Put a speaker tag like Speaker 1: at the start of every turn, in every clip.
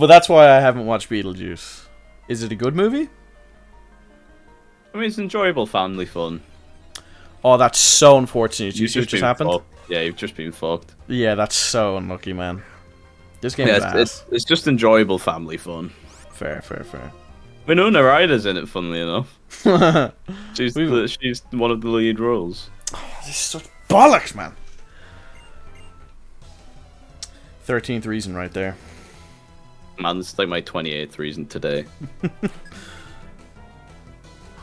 Speaker 1: But that's why I haven't watched Beetlejuice. Is it a good movie?
Speaker 2: I mean, it's enjoyable family fun.
Speaker 1: Oh, that's so unfortunate. You
Speaker 2: You've
Speaker 1: see what just happened?
Speaker 2: fucked. Yeah, you've just been fucked.
Speaker 1: Yeah, that's so unlucky, man. This game
Speaker 2: Yeah,
Speaker 1: is
Speaker 2: it's, it's, it's just enjoyable family fun.
Speaker 1: Fair, fair, fair.
Speaker 2: Winona Ryder's in it, funnily enough. She's the, she's one of the lead roles.
Speaker 1: Oh, this is such bollocks, man. Thirteenth reason, right there.
Speaker 2: Man, this is like my 28th reason today.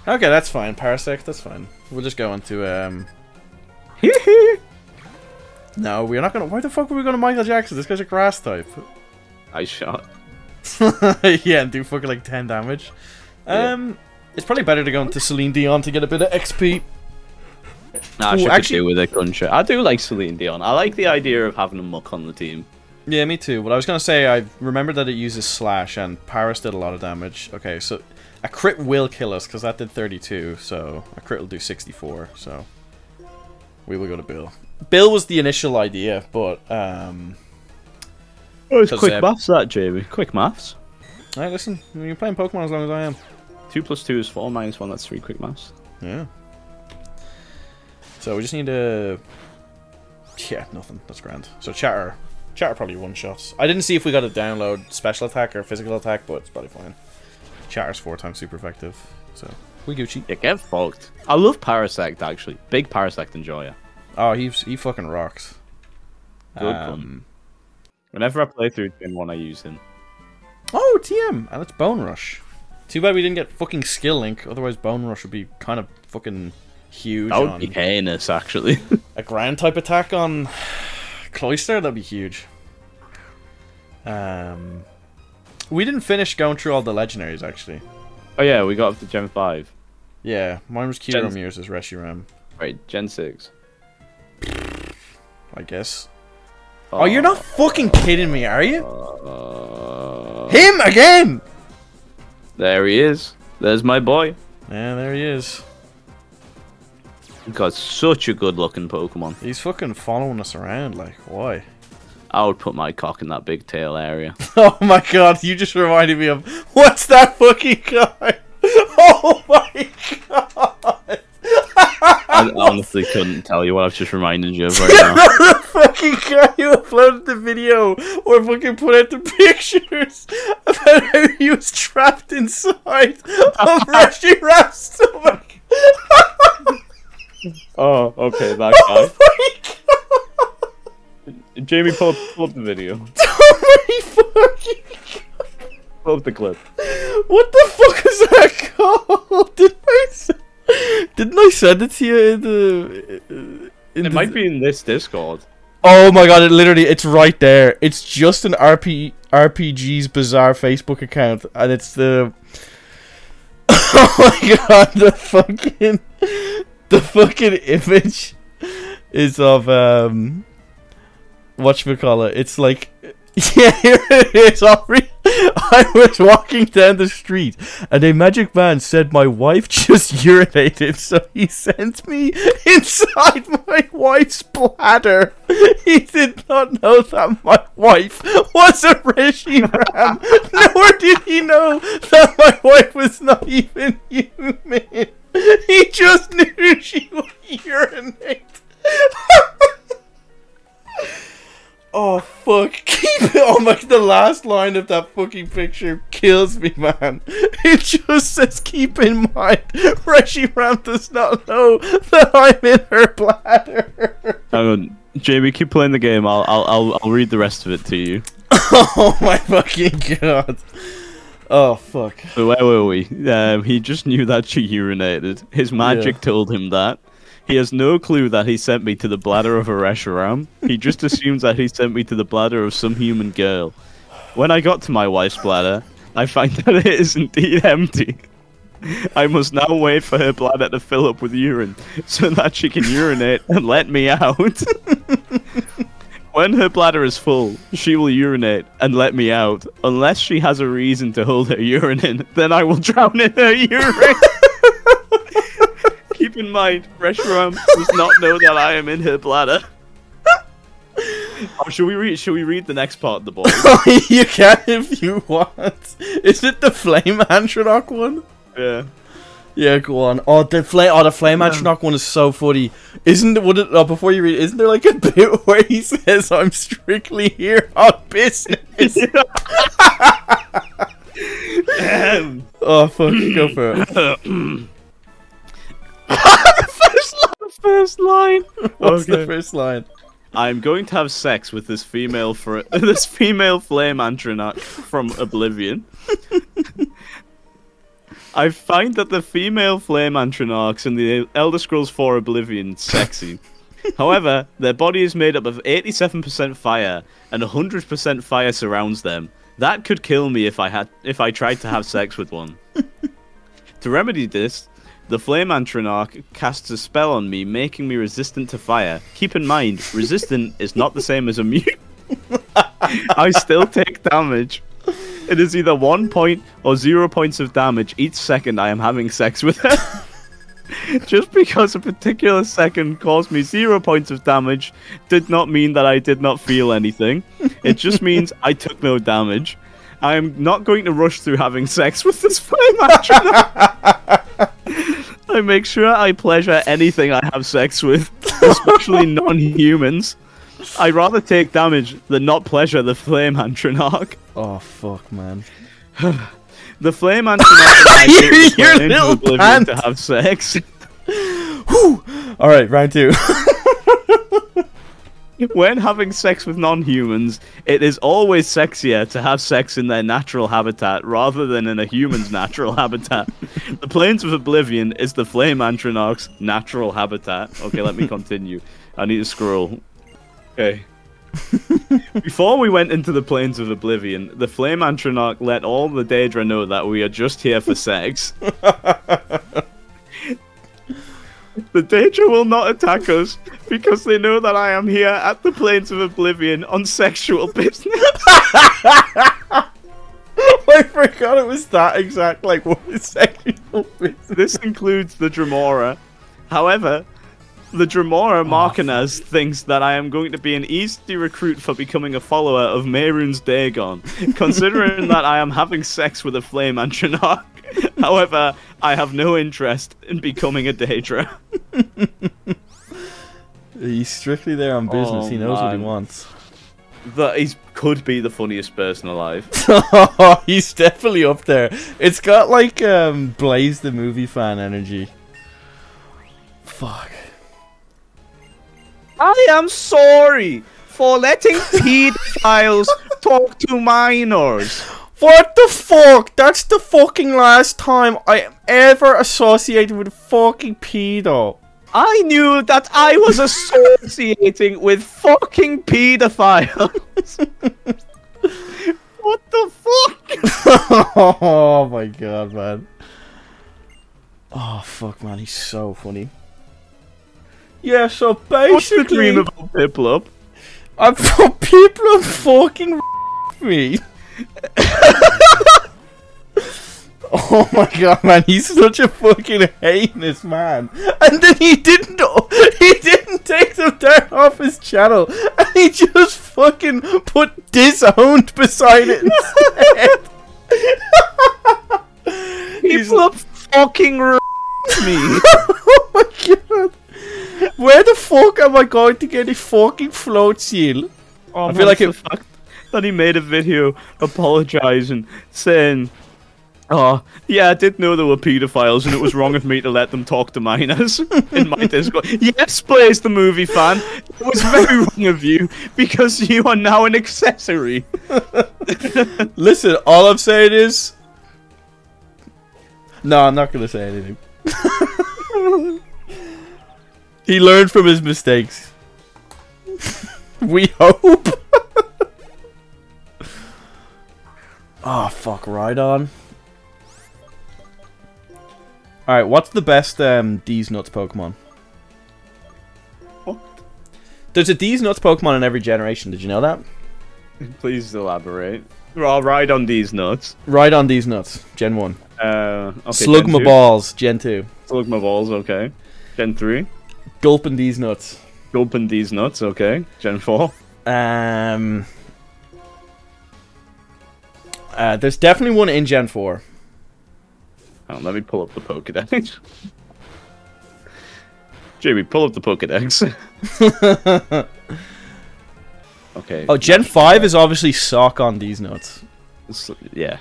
Speaker 1: Okay, that's fine. Parasect, that's fine. We'll just go into um. No, we're not gonna. Why the fuck are we going to Michael Jackson? This guy's a grass type.
Speaker 2: I shot.
Speaker 1: yeah, and do fucking like ten damage.
Speaker 2: Yeah.
Speaker 1: Um, it's probably better to go into Celine Dion to get a bit of XP.
Speaker 2: Nah, I should
Speaker 1: actually-
Speaker 2: do with a gunshot. I do like Celine Dion. I like the idea of having a muck on the team.
Speaker 1: Yeah, me too. But I was gonna say I remember that it uses slash, and Paris did a lot of damage. Okay, so a crit will kill us because that did 32. So a crit will do 64. So we will go to Bill. Bill was the initial idea, but um.
Speaker 2: Oh, it's quick
Speaker 1: uh,
Speaker 2: maths, that, Jamie. Quick maths.
Speaker 1: Hey, listen, you're playing Pokemon as long as I am.
Speaker 2: Two plus two is four, minus one, that's three quick maths.
Speaker 1: Yeah. So we just need to. Yeah, nothing. That's grand. So chatter, chatter probably one shots. I didn't see if we got a download special attack or physical attack, but it's probably fine. Chatter's four times super effective, so we Gucci.
Speaker 2: Yeah, get fucked. I love Parasect, actually. Big Parasect enjoyer.
Speaker 1: Oh, he's he fucking rocks.
Speaker 2: Good
Speaker 1: Um,
Speaker 2: one. Whenever I play through Gen 1, I use him.
Speaker 1: Oh, TM, and it's Bone Rush. Too bad we didn't get fucking Skill Link. Otherwise, Bone Rush would be kind of fucking huge.
Speaker 2: That would
Speaker 1: on
Speaker 2: be heinous, actually.
Speaker 1: a ground type attack on Cloyster, that'd be huge. Um, we didn't finish going through all the legendaries actually.
Speaker 2: oh, yeah, we got up to Gen 5.
Speaker 1: Yeah, mine was
Speaker 2: Gen-
Speaker 1: Kyurem, yours is Reshiram,
Speaker 2: Right, Gen 6.
Speaker 1: I guess. Oh, you're not fucking kidding me, are you?
Speaker 2: Uh,
Speaker 1: Him again!
Speaker 2: there he is. There's my boy.
Speaker 1: Yeah, there he is.
Speaker 2: Got such a good looking Pokemon.
Speaker 1: He's fucking following us around. Like, why?
Speaker 2: I would put my cock in that big tail area.
Speaker 1: Oh my god, you just reminded me of what's that fucking guy? Oh my god!
Speaker 2: I honestly couldn't tell you what I've just reminded you of right now.
Speaker 1: the fucking guy who uploaded the video or fucking put out the pictures about how he was trapped inside of Reshiram's stomach.
Speaker 2: Oh, okay, that
Speaker 1: Oh my god!
Speaker 2: Jamie, pull up, pull up the video.
Speaker 1: Oh
Speaker 2: Pull up the clip.
Speaker 1: What the fuck is that called? Did I didn't I send it to you in the? In
Speaker 2: It
Speaker 1: the-
Speaker 2: might be in this Discord.
Speaker 1: Oh my god! It literally, it's right there. It's just an RP RPG's bizarre Facebook account, and it's the. Oh my god! The fucking, the fucking image is of um. What we call it? It's like. Yeah, here it is. Aubrey. I was walking down the street and a magic man said my wife just urinated, so he sent me inside my wife's bladder. He did not know that my wife was a Reshiram, nor did he know that my wife was not even human. He just knew she would urinate. Oh fuck! Keep it. Oh my! The last line of that fucking picture kills me, man. It just says, "Keep in mind, Reshiram does not know that I'm in her bladder."
Speaker 2: Hang on, Jamie, keep playing the game. I'll, I'll, I'll, I'll read the rest of it to you.
Speaker 1: oh my fucking god! Oh fuck!
Speaker 2: So where were we? Um, he just knew that she urinated. His magic
Speaker 1: Yeah.
Speaker 2: told him that. He has no clue that he sent me to the bladder of a Reshiram. He just assumes that he sent me to the bladder of some human girl. When I got to my wife's bladder, I find that it is indeed empty. I must now wait for her bladder to fill up with urine so that she can urinate and let me out. when her bladder is full, she will urinate and let me out. Unless she has a reason to hold her urine in, then I will drown in her urine. Keep in mind, Reshiram does not know that I am in her bladder. Oh, should we read? Should we read the next part of the book?
Speaker 1: you can if you want. Is it the Flame Antronach one?
Speaker 2: yeah.
Speaker 1: Yeah, go on. Oh, the flame. Oh, the Flame Antronach one is so funny. Isn't it? Would it? Oh, before you read, isn't there like a bit where he says, "I'm strictly here on business"? Oh fuck, go for it.
Speaker 2: first line. First line.
Speaker 1: What's the first line?
Speaker 2: I'm going to have sex with this female for this female flame Antronach from Oblivion. I find that the female flame Antronachs in the Elder Scrolls 4 Oblivion sexy. However, their body is made up of 87% fire and 100% fire surrounds them. That could kill me if I had if I tried to have sex with one. to remedy this, the Flame Antronach casts a spell on me, making me resistant to fire. Keep in mind, resistant is not the same as immune. I still take damage. It is either one point or zero points of damage each second I am having sex with her. Just because a particular second caused me zero points of damage did not mean that I did not feel anything. It just means I took no damage. I am not going to rush through having sex with this flame Antronach. I make sure I pleasure anything I have sex with, especially non-humans. I'd rather take damage than not pleasure the flame Antronach.
Speaker 1: Oh fuck, man.
Speaker 2: The flame I
Speaker 1: You- your little
Speaker 2: to have sex.
Speaker 1: All right, round two.
Speaker 2: When having sex with non-humans, it is always sexier to have sex in their natural habitat rather than in a human's natural habitat. The Plains of Oblivion is the Flame Antronach's natural habitat. Okay, let me continue. I need to scroll. Okay. Before we went into the Plains of Oblivion, the Flame Antronach let all the Daedra know that we are just here for sex. The Daedra will not attack us because they know that I am here at the Plains of Oblivion on sexual business.
Speaker 1: I forgot it was that exact like what is sexual business.
Speaker 2: this includes the Dremora. However, the Dremora ah. Markynaz thinks that I am going to be an easy recruit for becoming a follower of Mehrunes Dagon, considering that I am having sex with a flame and Antronach. However, I have no interest in becoming a Daedra.
Speaker 1: He's strictly there on business.
Speaker 2: Oh,
Speaker 1: he knows what he wants.
Speaker 2: That he could be the funniest person alive.
Speaker 1: He's definitely up there. It's got like um Blaze the movie fan energy. Fuck.
Speaker 2: I am sorry for letting pedophiles talk to minors.
Speaker 1: What the fuck? That's the fucking last time I am ever associated with fucking pedo.
Speaker 2: I knew that I was associating with fucking pedophiles. what the fuck?
Speaker 1: oh my god, man. Oh fuck, man, he's so funny. Yeah, so
Speaker 2: What's the
Speaker 1: basically,
Speaker 2: dream about Piplup?
Speaker 1: I'm people are fucking me. Oh my god, man, he's such a fucking heinous man. And then he didn't, he didn't take them down off his channel, and he just fucking put disowned beside it instead. He's
Speaker 2: Piplup fucking r- me.
Speaker 1: oh my god. Where the fuck am I going to get a fucking float seal?
Speaker 2: Oh,
Speaker 1: I feel like it-
Speaker 2: the fact that he made a video apologizing, saying, "Oh, yeah, I did know there were pedophiles, and it was wrong of me to let them talk to minors in my Discord." Yes, plays the movie fan. It was very wrong of you because you are now an accessory.
Speaker 1: Listen, all I'm saying is. No, I'm not gonna say anything. he learned from his mistakes. we hope. Oh fuck! Right on. All right, what's the best um, D's nuts Pokemon?
Speaker 2: What?
Speaker 1: There's a D's nuts Pokemon in every generation. Did you know that?
Speaker 2: Please elaborate. I'll ride on these nuts.
Speaker 1: Right on these nuts, Gen One.
Speaker 2: Uh, okay,
Speaker 1: Slug
Speaker 2: Gen
Speaker 1: my
Speaker 2: two.
Speaker 1: balls, Gen Two.
Speaker 2: Slug my balls. Okay. Gen three.
Speaker 1: Gulping these nuts.
Speaker 2: Gulping these nuts. Okay. Gen four.
Speaker 1: Um. Uh, there's definitely one in Gen 4.
Speaker 2: Oh, let me pull up the Pokedex. Jamie, pull up the Pokedex. okay.
Speaker 1: Oh, Gen 5 is obviously sock on these nuts.
Speaker 2: Yeah.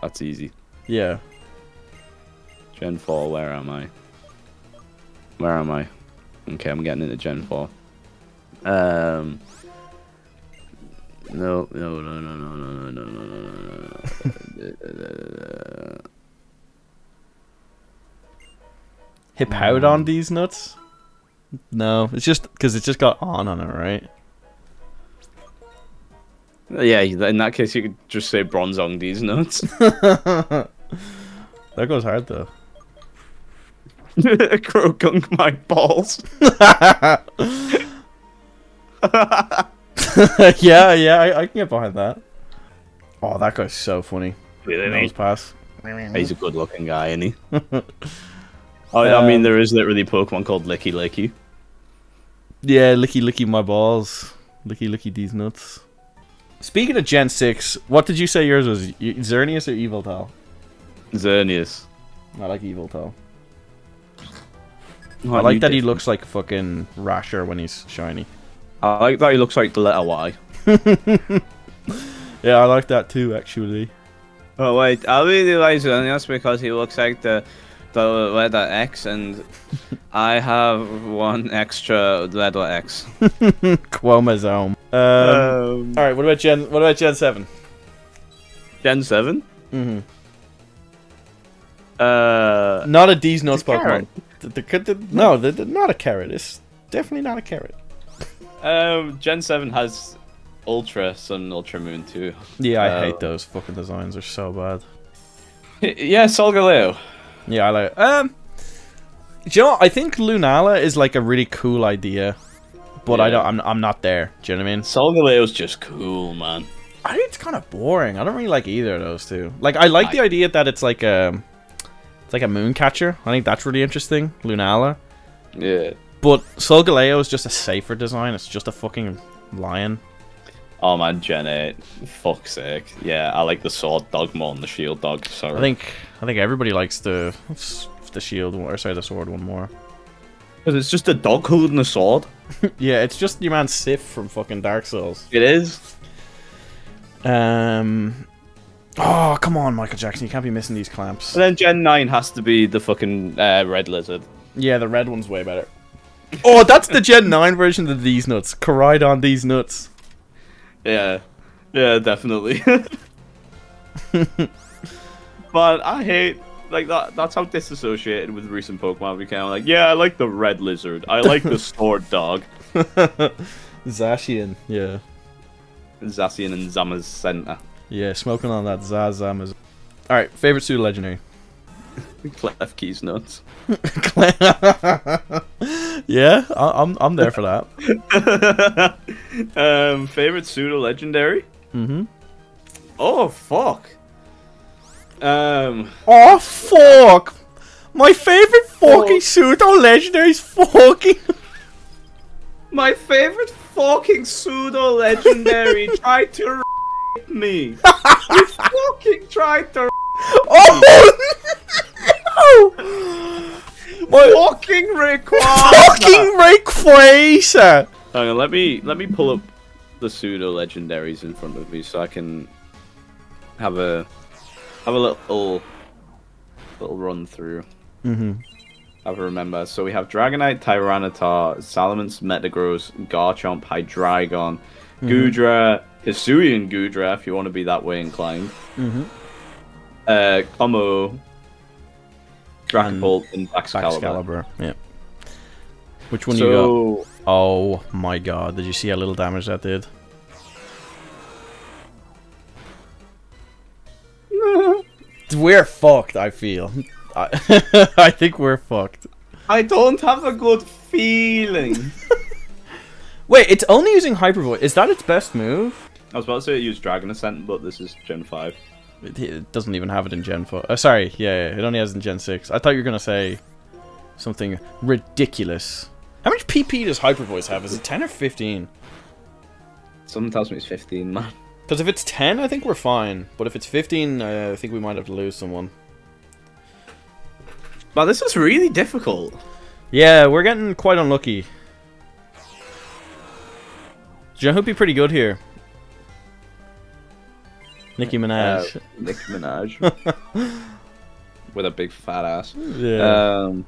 Speaker 2: That's easy.
Speaker 1: Yeah.
Speaker 2: Gen 4, where am I? Where am I? Okay, I'm getting into Gen 4. Um. No, no, no, no, no, no, no, no, no, no, no.
Speaker 1: on these nuts? No, it's just because it's just got on on it, right?
Speaker 2: Yeah, in that case, you could just say Bronzong these nuts.
Speaker 1: that goes hard though.
Speaker 2: Croagunk my balls.
Speaker 1: yeah, yeah, I, I can get behind that. Oh, that guy's so funny. Really? Nose pass.
Speaker 2: He's a good looking guy, isn't he? oh, I mean,
Speaker 1: Um,
Speaker 2: there is literally a Pokemon called Licky Licky.
Speaker 1: Yeah, licky licky my balls. Licky licky these nuts. Speaking of Gen 6, what did you say yours was? Xerneas or Yveltal?
Speaker 2: Xerneas.
Speaker 1: I like Yveltal.
Speaker 2: Oh,
Speaker 1: I like that he looks like fucking Rasher when he's shiny.
Speaker 2: I like that he looks like the letter Y.
Speaker 1: Yeah, I like that too, actually.
Speaker 2: Oh wait, I really like Xerneas because he looks like the the letter X, and I have one extra letter X.
Speaker 1: Chromosome. Um,
Speaker 2: Um,
Speaker 1: all right, what about Gen? What about Gen 7?
Speaker 2: Gen Seven.
Speaker 1: Mm-hmm.
Speaker 2: Uh,
Speaker 1: Not a D's nuts Pokemon. The, the, the- no, not a carrot. It's definitely not a carrot.
Speaker 2: um, Gen Seven has Ultra Sun, and Ultra Moon too.
Speaker 1: Yeah, I
Speaker 2: Uh,
Speaker 1: hate those fucking designs. They're so bad.
Speaker 2: Yeah, Solgaleo.
Speaker 1: Yeah, I like. Um, do you know, what? I think Lunala is like a really cool idea, but I don't. I'm, I'm not there. Do you know what I mean?
Speaker 2: Solgaleo's just cool, man.
Speaker 1: I think it's kind of boring. I don't really like either of those two. Like, I like the idea that it's like a, it's like a moon catcher. I think that's really interesting, Lunala.
Speaker 2: Yeah.
Speaker 1: But Solgaleo is just a safer design. It's just a fucking lion.
Speaker 2: Oh man, Gen 8. Fuck's sake. Yeah, I like the sword dog more than the shield dog. Sorry.
Speaker 1: I think I think everybody likes the the shield one, or sorry, the sword one more.
Speaker 2: Because it's just a dog holding a sword.
Speaker 1: yeah, it's just your man Sif from fucking Dark Souls.
Speaker 2: It is.
Speaker 1: Um. Oh, come on, Michael Jackson. You can't be missing these clamps.
Speaker 2: And then Gen 9 has to be the fucking uh, red lizard.
Speaker 1: Yeah, the red one's way better. Oh, that's the Gen 9 version of these nuts. Koraidon these nuts.
Speaker 2: Yeah. Yeah, definitely. but I hate like that that's how disassociated with recent Pokemon became. Like, yeah, I like the red lizard. I like the sword dog.
Speaker 1: Zacian. Yeah.
Speaker 2: Zacian and Zamazenta.
Speaker 1: Yeah, smoking on that Zazam is. Alright, favorite pseudo legendary.
Speaker 2: Clef keys nuts.
Speaker 1: yeah, I- I'm I'm there for that.
Speaker 2: um, favorite pseudo legendary?
Speaker 1: Mm-hmm.
Speaker 2: Oh fuck. Um,
Speaker 1: Oh fuck! My favorite fucking
Speaker 2: Oh.
Speaker 1: pseudo legendary is fucking.
Speaker 2: my favorite fucking pseudo legendary tried to me. he fucking tried to
Speaker 1: Oh no! My
Speaker 2: fucking require.
Speaker 1: fucking Rayquaza!
Speaker 2: Hang on, let me let me pull up the pseudo legendaries in front of me so I can have a have a little little run through.
Speaker 1: Mm-hmm.
Speaker 2: Have a remember. So we have Dragonite, Tyranitar, Salamence, Metagross, Garchomp, Hydreigon, Goodra, Hisuian Goodra, if you want to be that way inclined.
Speaker 1: Mm-hmm.
Speaker 2: Uh, Como, Dragapult, and Baxcalibur.
Speaker 1: Excalibur. Yeah. Which one you got?
Speaker 2: So
Speaker 1: Oh my god! Did you see how little damage that did? We're fucked. I feel. I, I think we're fucked.
Speaker 2: I don't have a good feeling.
Speaker 1: Wait, it's only using Hyper Voice. Is that its best move?
Speaker 2: I was about to say it used Dragon Ascent, but this is Gen 5.
Speaker 1: It, it doesn't even have it in Gen 4. Uh, sorry, yeah, yeah, it only has it in Gen 6. I thought you were gonna say something ridiculous. How much PP does Hyper Voice have? Is it 10 or 15?
Speaker 2: Someone tells me it's 15, man.
Speaker 1: Because if it's 10, I think we're fine. But if it's 15, uh, I think we might have to lose someone.
Speaker 2: But this is really difficult.
Speaker 1: Yeah, we're getting quite unlucky. Do you know who'd be pretty good here? Nicki Minaj.
Speaker 2: Uh, Nicki Minaj. With a big fat ass.
Speaker 1: yeah.
Speaker 2: Um,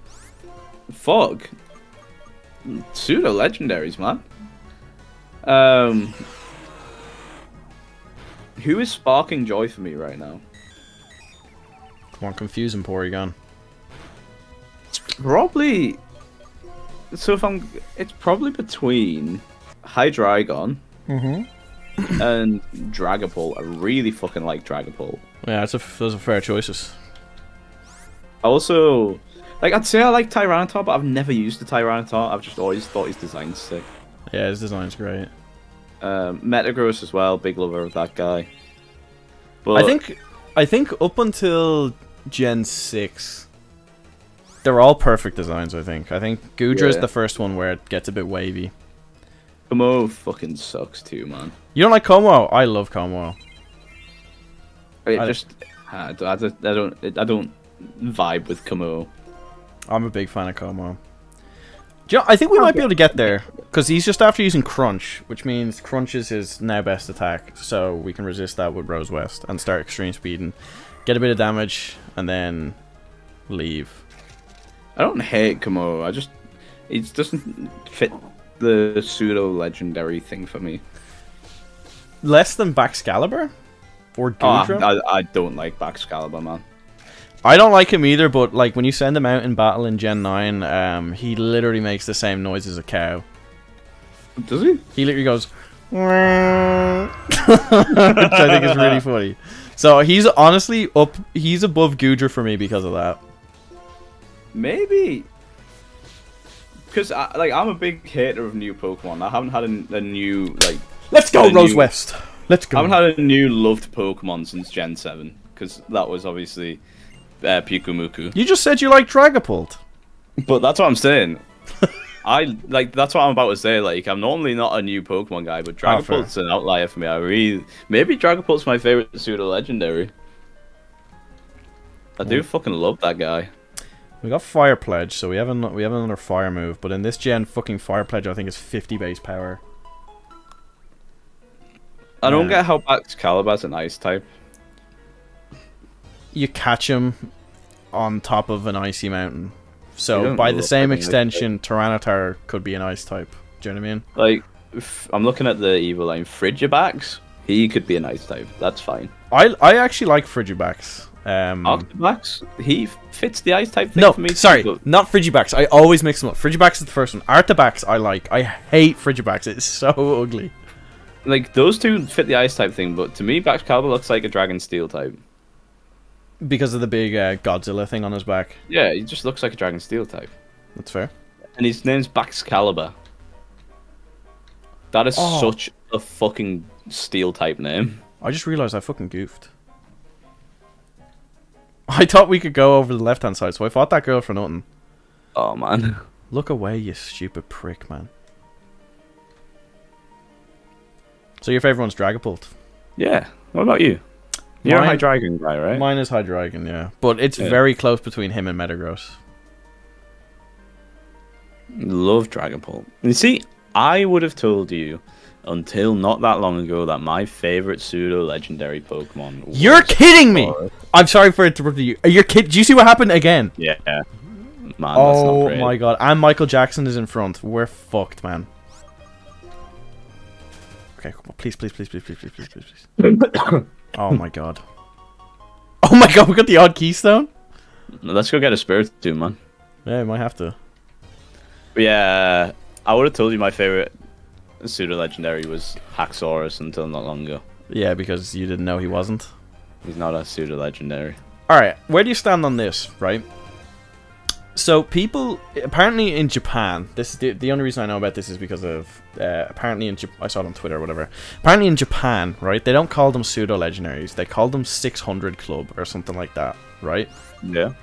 Speaker 2: fuck. Pseudo legendaries, man. Um, who is sparking joy for me right now?
Speaker 1: Come on, confuse him, Porygon.
Speaker 2: Probably. So if I'm, it's probably between Hydreigon
Speaker 1: Mm-hmm.
Speaker 2: And Dragapult. I really fucking like Dragapult.
Speaker 1: Yeah, that's a, those are fair choices.
Speaker 2: I also, like, I'd say I like Tyranitar, but I've never used the Tyranitar. I've just always thought his design's sick.
Speaker 1: Yeah, his design's great.
Speaker 2: Um, Metagross as well, big lover of that guy. But
Speaker 1: I think, I think up until Gen six, they're all perfect designs. I think. I think Goodra's
Speaker 2: Yeah.
Speaker 1: the first one where it gets a bit wavy.
Speaker 2: Como fucking sucks too, man.
Speaker 1: You don't like Como? I love Como.
Speaker 2: It
Speaker 1: I-
Speaker 2: just, I don't, I don't, I don't, I don't vibe with Como.
Speaker 1: I'm a big fan of Como. You know, I think we might be able to get there because he's just after using Crunch, which means Crunch is his now best attack, so we can resist that with Rose West and start extreme speeding, get a bit of damage, and then leave.
Speaker 2: I don't hate Como. I just, it doesn't fit the pseudo legendary thing for me.
Speaker 1: Less than Baxcalibur or
Speaker 2: Oh,
Speaker 1: Goodra.
Speaker 2: I, I don't like Baxcalibur, man.
Speaker 1: I don't like him either, but like when you send him out in battle in Gen Nine, um, he literally makes the same noise as a cow.
Speaker 2: Does he?
Speaker 1: He literally goes, which I think is really funny. So he's honestly up. He's above Goodra for me because of that.
Speaker 2: Maybe. Because like I'm a big hater of new Pokemon. I haven't had a, a new like
Speaker 1: Let's go, Rose
Speaker 2: new-
Speaker 1: West. Let's go.
Speaker 2: I haven't had a new loved Pokemon since Gen Seven. Because that was obviously uh, Pyukumuku.
Speaker 1: You just said you like Dragapult.
Speaker 2: But that's what I'm saying. I like that's what I'm about to say. Like I'm normally not a new Pokemon guy, but
Speaker 1: Oh.
Speaker 2: Dragapult's an outlier for me. I really maybe Dragapult's my favorite pseudo legendary. I do
Speaker 1: Mm.
Speaker 2: fucking love that guy.
Speaker 1: We got Fire Pledge, so we have an, we have another Fire move. But in this gen, fucking Fire Pledge, I think is 50 base power.
Speaker 2: I don't
Speaker 1: Yeah.
Speaker 2: get how Excalibur's an ice type.
Speaker 1: You catch him on top of an icy mountain. So by the same extension, Tyranitar could be an ice type. Do you know what I mean?
Speaker 2: Like if I'm looking at the evil line Frigibax. He could be an ice type. That's fine.
Speaker 1: I I actually like Frigibax. Um,
Speaker 2: Octobax, he fits the ice type thing
Speaker 1: no,
Speaker 2: for me.
Speaker 1: sorry,
Speaker 2: but-
Speaker 1: not Frigibax. I always mix them up. Frigibax is the first one. Arctibax I like. I hate Frigibax. It's so ugly.
Speaker 2: like those two fit the ice type thing, but to me, Bax Baxcalibur looks like a Dragon Steel type.
Speaker 1: Because of the big uh, Godzilla thing on his back.
Speaker 2: Yeah, he just looks like a Dragon Steel type.
Speaker 1: That's fair.
Speaker 2: And his name's Baxcalibur. That is
Speaker 1: Oh.
Speaker 2: such a fucking steel type name.
Speaker 1: I just realized I fucking goofed. I thought we could go over the left hand side, so I fought that girl for nothing.
Speaker 2: Oh man.
Speaker 1: Look away, you stupid prick, man. So your favorite one's Dragapult.
Speaker 2: Yeah. What about you? You're
Speaker 1: Mine-
Speaker 2: a Hydreigon guy, right?
Speaker 1: Mine is Hydreigon, yeah. But it's
Speaker 2: Yeah.
Speaker 1: very close between him and Metagross.
Speaker 2: Love Dragonpult. You see, I would have told you until not that long ago that my favorite pseudo legendary Pokemon.
Speaker 1: You're kidding me!
Speaker 2: Forest.
Speaker 1: I'm sorry for interrupting you. You're kid. Do you see what happened again?
Speaker 2: Yeah. Man,
Speaker 1: oh my god! And Michael Jackson is in front. We're fucked, man. Okay, come on. Please, please, please, please, please, please, please, please. oh my god. Oh my god, we got the odd keystone?
Speaker 2: Let's go get a spirit too, man.
Speaker 1: Yeah, we might have to.
Speaker 2: Yeah, I would have told you my favorite pseudo legendary was Haxorus until not long ago.
Speaker 1: Yeah, because you didn't know he wasn't.
Speaker 2: He's not a pseudo legendary.
Speaker 1: Alright, where do you stand on this, right? So people apparently in Japan, this the, the only reason I know about this is because of uh, apparently in I saw it on Twitter or whatever. Apparently in Japan, right? They don't call them pseudo legendaries. They call them 600 club or something like that, right?
Speaker 2: Yeah.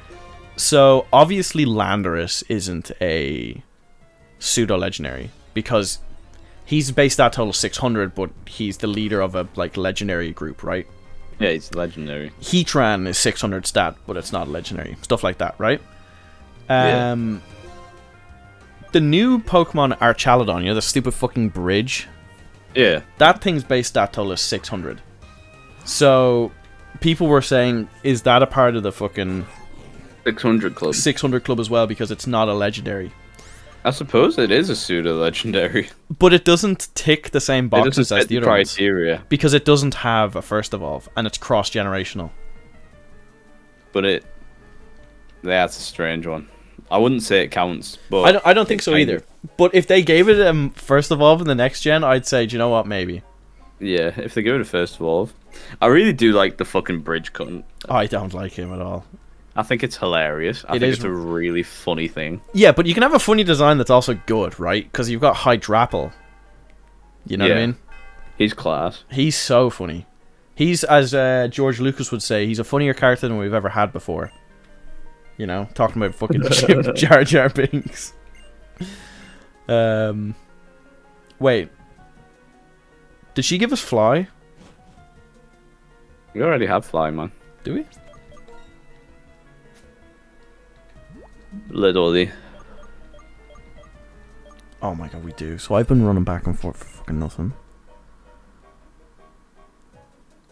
Speaker 1: So obviously Landorus isn't a pseudo legendary because He's base stat total 600, but he's the leader of a like legendary group, right?
Speaker 2: Yeah, he's legendary.
Speaker 1: Heatran is 600 stat, but it's not legendary. Stuff like that, right?
Speaker 2: Yeah.
Speaker 1: Um, the new Pokemon Archaludon, you know, the stupid fucking bridge.
Speaker 2: Yeah.
Speaker 1: That thing's base stat total is 600. So, people were saying, is that a part of the fucking
Speaker 2: 600 club.
Speaker 1: 600 club as well because it's not a legendary?
Speaker 2: I suppose it is a pseudo legendary.
Speaker 1: But it doesn't tick the same boxes as the
Speaker 2: the
Speaker 1: other ones
Speaker 2: criteria,
Speaker 1: because it doesn't have a first evolve and it's cross generational.
Speaker 2: but it. that's a strange one. I wouldn't say it counts, but
Speaker 1: I don't, I don't think so either.
Speaker 2: of-
Speaker 1: But if they gave it a first evolve in the next gen, I'd say, do you know what? Maybe.
Speaker 2: Yeah, if they give it a first evolve, I really do like the fucking bridge cunt.
Speaker 1: I don't like him at all.
Speaker 2: I think it's hilarious. I
Speaker 1: It
Speaker 2: think
Speaker 1: is-
Speaker 2: it's a really funny thing.
Speaker 1: Yeah, but you can have a funny design that's also good, right? Because you've got Hydrapple. You know what I mean?
Speaker 2: He's class.
Speaker 1: He's so funny. He's, as uh, George Lucas would say, he's a funnier character than we've ever had before. You know, talking about fucking Jar Jar Binks. Um, wait. Did she give us Fly?
Speaker 2: We already have Fly, man.
Speaker 1: Do we?
Speaker 2: Literally.
Speaker 1: Oh my god, we do. So I've been running back and forth for fucking nothing.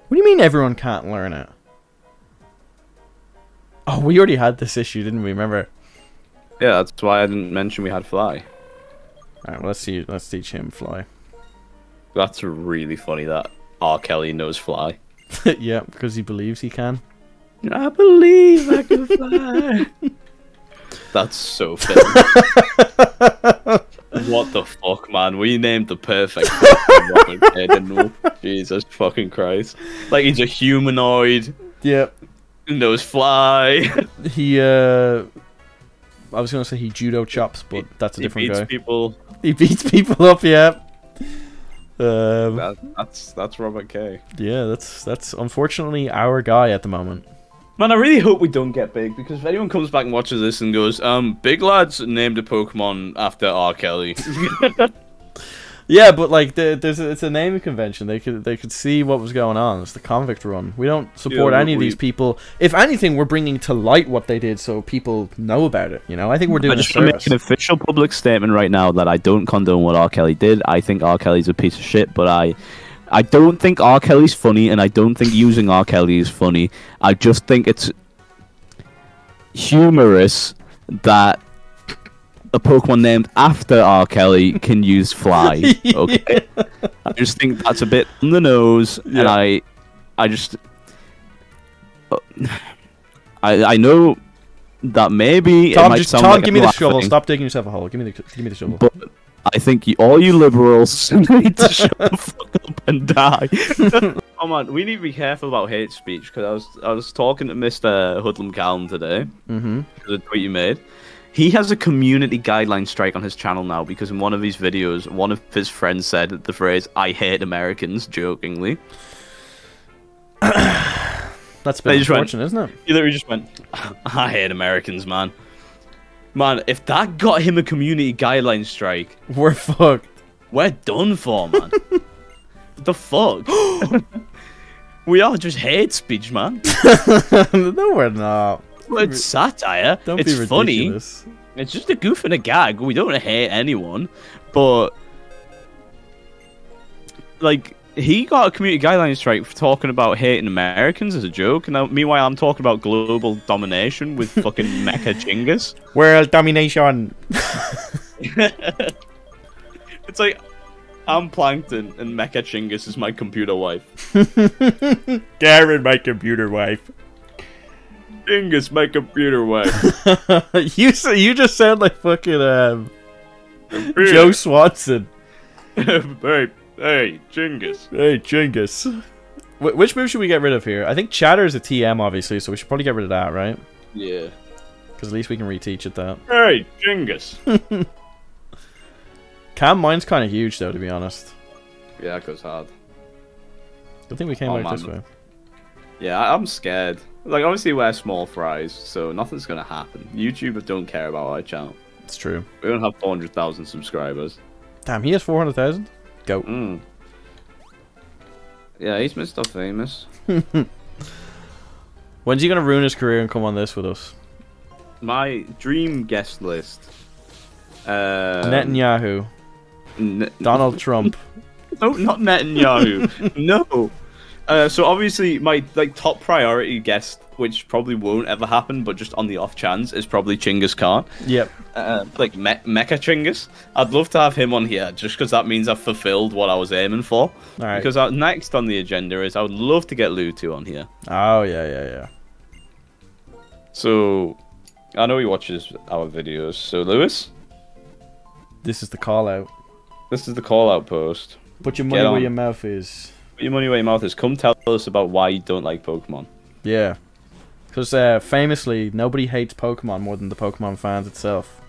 Speaker 1: What do you mean everyone can't learn it? Oh, we already had this issue, didn't we? Remember?
Speaker 2: Yeah, that's why I didn't mention we had Fly.
Speaker 1: Alright, well, let's see. Let's teach him fly.
Speaker 2: That's really funny that R. Kelly knows Fly.
Speaker 1: yeah, because he believes he can.
Speaker 2: I believe I can fly. That's so funny. what the fuck, man? We named the perfect fucking Robin Kid, didn't we? Jesus fucking Christ. Like, he's a humanoid,
Speaker 1: Yep.
Speaker 2: knows fly.
Speaker 1: He, uh. I was gonna say he judo chops, but that's a
Speaker 2: he
Speaker 1: different
Speaker 2: beats
Speaker 1: guy.
Speaker 2: people.
Speaker 1: He beats people up, yeah. Um,
Speaker 2: That, that's that's Robert K.
Speaker 1: yeah, that's that's unfortunately our guy at the moment.
Speaker 2: Man, I really hope we don't get big because if anyone comes back and watches this and goes, um, Big Lads named a Pokemon after R. Kelly.
Speaker 1: Yeah, but like the, there's a, it's a naming convention. They could they could see what was going on. It's the convict run. We don't support
Speaker 2: Yeah,
Speaker 1: any of these people. If anything, we're bringing to light what they did so people know about it. You know, I think we're doing a
Speaker 2: just want to make an official public statement right now that I don't condone what R. Kelly did. I think R. Kelly's a piece of shit, but I, I don't think R. Kelly's funny, and I don't think using R. Kelly is funny. I just think it's humorous that a Pokemon named after R. Kelly can use Fly. Okay, I just think that's a bit on the nose, and I, I just, uh, I I know that maybe it
Speaker 1: Tom,
Speaker 2: might
Speaker 1: just Tom,
Speaker 2: like
Speaker 1: give me the shovel. Stop digging yourself a hole. Give me the give me the shovel.
Speaker 2: But I think you, all you liberals need to shut the fuck up and die. oh man, we need to be careful about hate speech because I was I was talking to Mr. Hoodlum Callum today
Speaker 1: mm-hmm.
Speaker 2: the tweet you made. He has a community guideline strike on his channel now because in one of his videos, one of his friends said the phrase "I hate Americans" jokingly.
Speaker 1: That's bit
Speaker 2: just went-
Speaker 1: unfortunate, isn't it?
Speaker 2: He literally just went, "I hate Americans, man." Man, if that got him a community guideline strike,
Speaker 1: We're fucked.
Speaker 2: We're done for, man. the fuck? we are just hate speech, man.
Speaker 1: no, we're not.
Speaker 2: It's satire.
Speaker 1: Don't
Speaker 2: it's
Speaker 1: be
Speaker 2: funny.
Speaker 1: ridiculous.
Speaker 2: It's just a goof and a gag. We don't hate anyone, but like he got a community guideline strike for talking about hating Americans as a joke, and now, meanwhile I'm talking about global domination with fucking Mecha Chingus.
Speaker 1: World domination.
Speaker 2: It's like I'm Plankton and Mecha Chingus is my computer wife.
Speaker 1: Karen, my computer wife.
Speaker 2: Chingus, my computer wife.
Speaker 1: you you just sound like fucking um, Joe Swanson.
Speaker 2: hey, hey, Chingus.
Speaker 1: Hey, Chingus. Wh- which move should we get rid of here? I think Chatter is a TM, obviously, so we should probably get rid of that, right?
Speaker 2: Yeah.
Speaker 1: Because at least we can reteach it that.
Speaker 2: Hey, Chingus.
Speaker 1: Cam mine's kind of huge, though, to be honest.
Speaker 2: yeah, that goes hard.
Speaker 1: I think we came
Speaker 2: Oh,
Speaker 1: out
Speaker 2: man.
Speaker 1: this way.
Speaker 2: Yeah, I- I'm scared. Like, obviously, we're small fries, so nothing's gonna happen. YouTube don't care about our channel.
Speaker 1: It's true.
Speaker 2: We don't have 400,000 subscribers.
Speaker 1: Damn, he has 400,000? Go.
Speaker 2: Mm. Yeah, he's Mr. Famous.
Speaker 1: When's he gonna ruin his career and come on this with us?
Speaker 2: My dream guest list. Uh,
Speaker 1: Netanyahu,
Speaker 2: N-
Speaker 1: Donald Trump.
Speaker 2: No, not Netanyahu. no. Uh, so obviously, my like top priority guest, which probably won't ever happen, but just on the off chance, is probably Chinggis Khan.
Speaker 1: Yep.
Speaker 2: Uh, like Me- Mecha Chinggis. I'd love to have him on here, just because that means I've fulfilled what I was aiming for.
Speaker 1: All right.
Speaker 2: Because next on the agenda is I would love to get Lutu on here.
Speaker 1: Oh yeah, yeah, yeah.
Speaker 2: So I know he watches our videos. So Lewis,
Speaker 1: This is the call out.
Speaker 2: this is the call out post.
Speaker 1: Put your money where your mouth is.
Speaker 2: Put your money where your mouth is. Come tell us about why you don't like Pokemon.
Speaker 1: Yeah. Because uh, famously, nobody hates Pokemon more than the Pokemon fans itself.